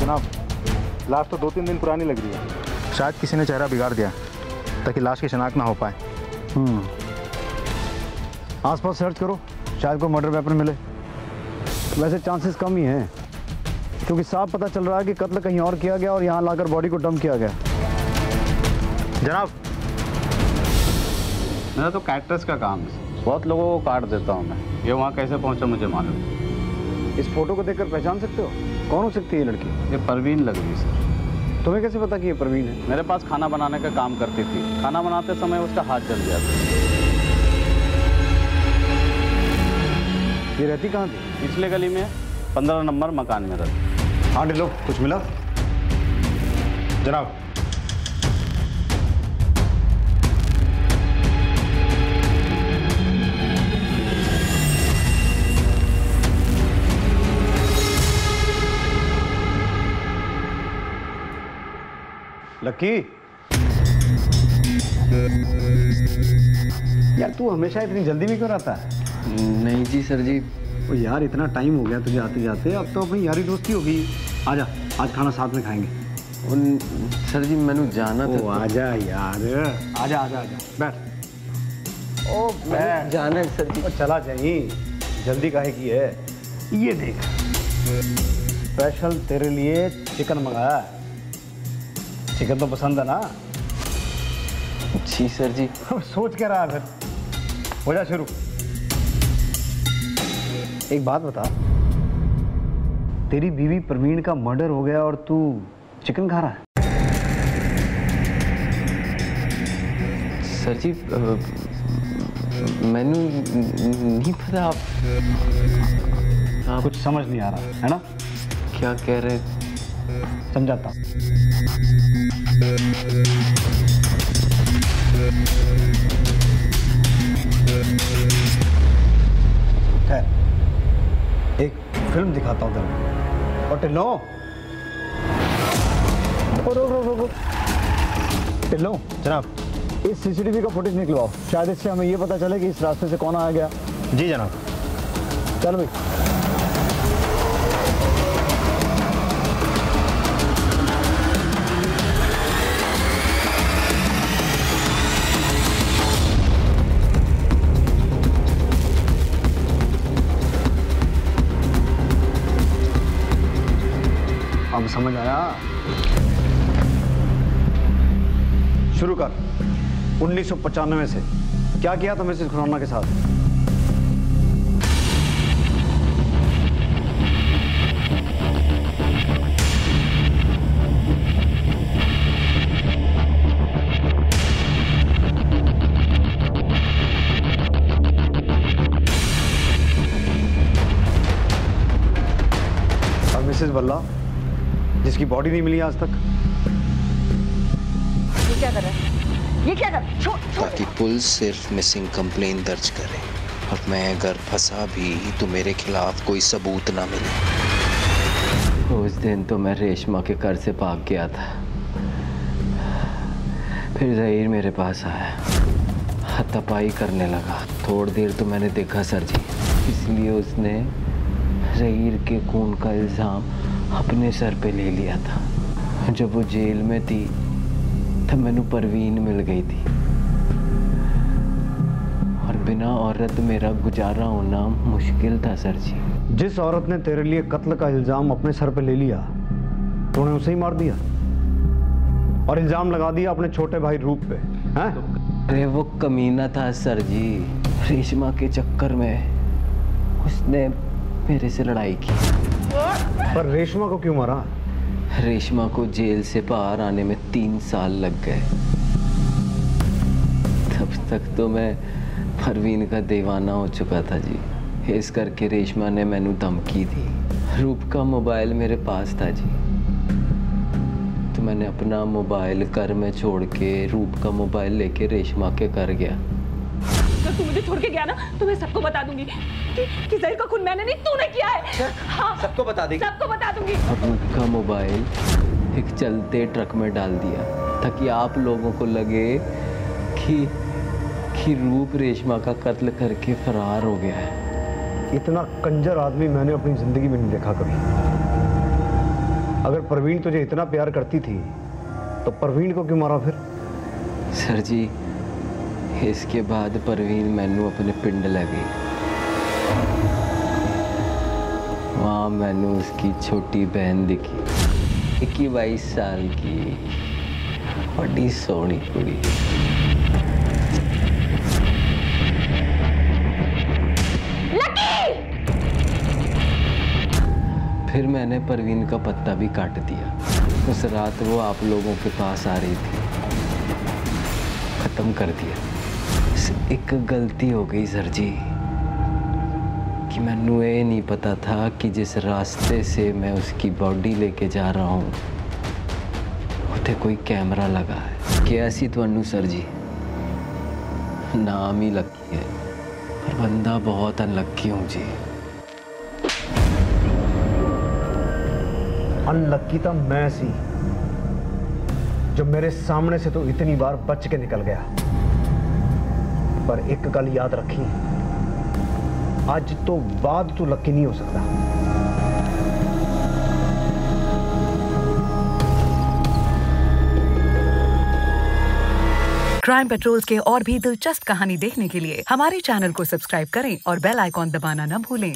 जनाब, लाश तो दो तीन दिन पुरानी लग रही है। शायद किसी ने चेहरा बिगाड़ दिया ताकि लाश की शनाख्त ना हो पाए। हम्म। आसपास सर्च करो शायद कोई मर्डर वेपन मिले। वैसे चांसेस कम ही हैं क्योंकि साफ़ पता चल रहा है कि कत्ल कहीं और किया गया और यहाँ लाकर बॉडी को डंप किया गया। जनाब। मेरा तो कैक्टस का काम है। बहुत लोगों को काट देता हूँ मैं। ये वहाँ कैसे पहुँचा मुझे मालूम इस फ़ोटो को देखकर पहचान सकते हो? कौन हो सकती है ये लड़की? ये परवीन लग रही सर तुम्हें कैसे पता कि ये प्रवीण है? मेरे पास खाना बनाने का काम करती थी। खाना बनाते समय उसका हाथ जल गया था। ये रहती कहाँ थी? पिछले गली में पंद्रह नंबर मकान में रहती। हाँ ढिलो कुछ मिला? जनाब लकी। यार तू हमेशा इतनी जल्दी भी क्यों रहता है? नहीं जी सर जी। ओ यार इतना टाइम हो गया तुझे आते जाते अब तो अपनी यारी दोस्ती होगी आजा आज खाना साथ में खाएँगे। उन सर जी मैंने जाना ओ था आजा यार। आजा आजा आजा। बैठ। ओ बैठ। जाना है सर जी। चला जाइए। जल्दी काहे की है? ये देख। स्पेशल तेरे लिए चिकन मंगाया। है चिकन तो पसंद है ना? जी सर जी। सोच क्या रहा है फिर। हो जा शुरू। एक बात बता। तेरी बीवी प्रवीण का मर्डर हो गया और तू चिकन खा रहा है? सर जी मैनू नहीं पता आप, आप कुछ समझ नहीं आ रहा है ना? क्या कह रहे समझाता एक फ़िल्म दिखाता हूँ तेरे और टिल्लो? टिल्लो जनाब इस सीसीटीवी का फुटेज निकलवाओ। शायद इससे हमें ये पता चले कि इस रास्ते से कौन आ गया। जी जनाब। चलो भाई। समझ आया? शुरू कर। 1995 से क्या किया था मिसेस खुराना के साथ? बल्ला जिसकी बॉडी नहीं मिली आज तक। ये क्या कर रहा है? ये क्या कर छोड़ ताकि पुलिस सिर्फ़ मिसिंग कंप्लेन दर्ज करे। और मैं अगर फंसा भी तो मेरे खिलाफ कोई सबूत ना मिले। उस दिन तो मैं रेशमा के घर से भाग गया था। फिर जहीर मेरे पास आया। हथापाई करने लगा। थोड़ी देर तो मैंने देखा सर जी। इसलिए उसने जहीर के खून का इल्ज़ाम अपने सर पे ले लिया था। जब वो जेल में थी तब मैनू परवीन मिल गई थी। और बिना औरत मेरा गुजारा होना मुश्किल था सर जी। जिस औरत ने तेरे लिए कत्ल का इल्ज़ाम अपने सर पे ले लिया तूने उसे ही मार दिया। और इल्ज़ाम लगा दिया अपने छोटे भाई रूप पे हैं? अरे वो कमीना था सर जी। रेशमा के चक्कर में उसने मेरे से लड़ाई की। पर रेशमा को क्यों मारा? रेशमा को जेल से बाहर आने में तीन साल लग गए। तब तक तो मैं परवीन का दीवाना हो चुका था जी। इस करके रेशमा ने मैनू धमकी दी। रूप का मोबाइल मेरे पास था जी। तो मैंने अपना मोबाइल घर में छोड़ के रूप का मोबाइल लेके रेशमा के घर गया। तू मुझे छोड़ के गया ना तो मैं सबको बता दूँगी कि, कि जहीर का खून मैंने नहीं तूने किया है। हाँ सबको बता देगी। सबको बता दूँगी। और रूप का मोबाइल एक चलते ट्रक में डाल दिया ताकि आप लोगों को लगे कि कि रूप रेशमा का कत्ल करके फरार हो गया है। इतना कंजर आदमी मैंने अपनी ज़िंदगी में नहीं देखा कभी। अगर प्रवीण तुझे इतना प्यार करती थी तो प्रवीण को क्यों मारा फिर? सर जी इसके बाद परवीन मैनू अपने पिंड ले गई वहाँ मैनू उसकी छोटी बहन दिखी। इक्की बाईस साल की बड़ी सोहनी कुड़ी। फिर मैंने परवीन का पत्ता भी काट दिया। उस रात वो आप लोगों के पास आ रही थी। खत्म कर दिया। बस एक गलती हो गई, सर जी। कि मैनू ये नहीं पता था कि जिस रास्ते से मैं उसकी बॉडी लेके जा रहा हूँ उते कोई कैमरा लगा है। ऐसी तो सर जी? नाम ही लकी है। पर बंदा बहुत अनलक्की हूँ जी। अनलक्की तो मैं सी। जो मेरे सामने से तो इतनी बार बच के निकल गया। पर एक गल याद रखी। अज तो बाद तू लकी नहीं हो सकता क्राइम पेट्रोल के और भी दिलचस्प कहानी देखने के लिए हमारे चैनल को सब्सक्राइब करें और बेल आइकॉन दबाना न भूलें।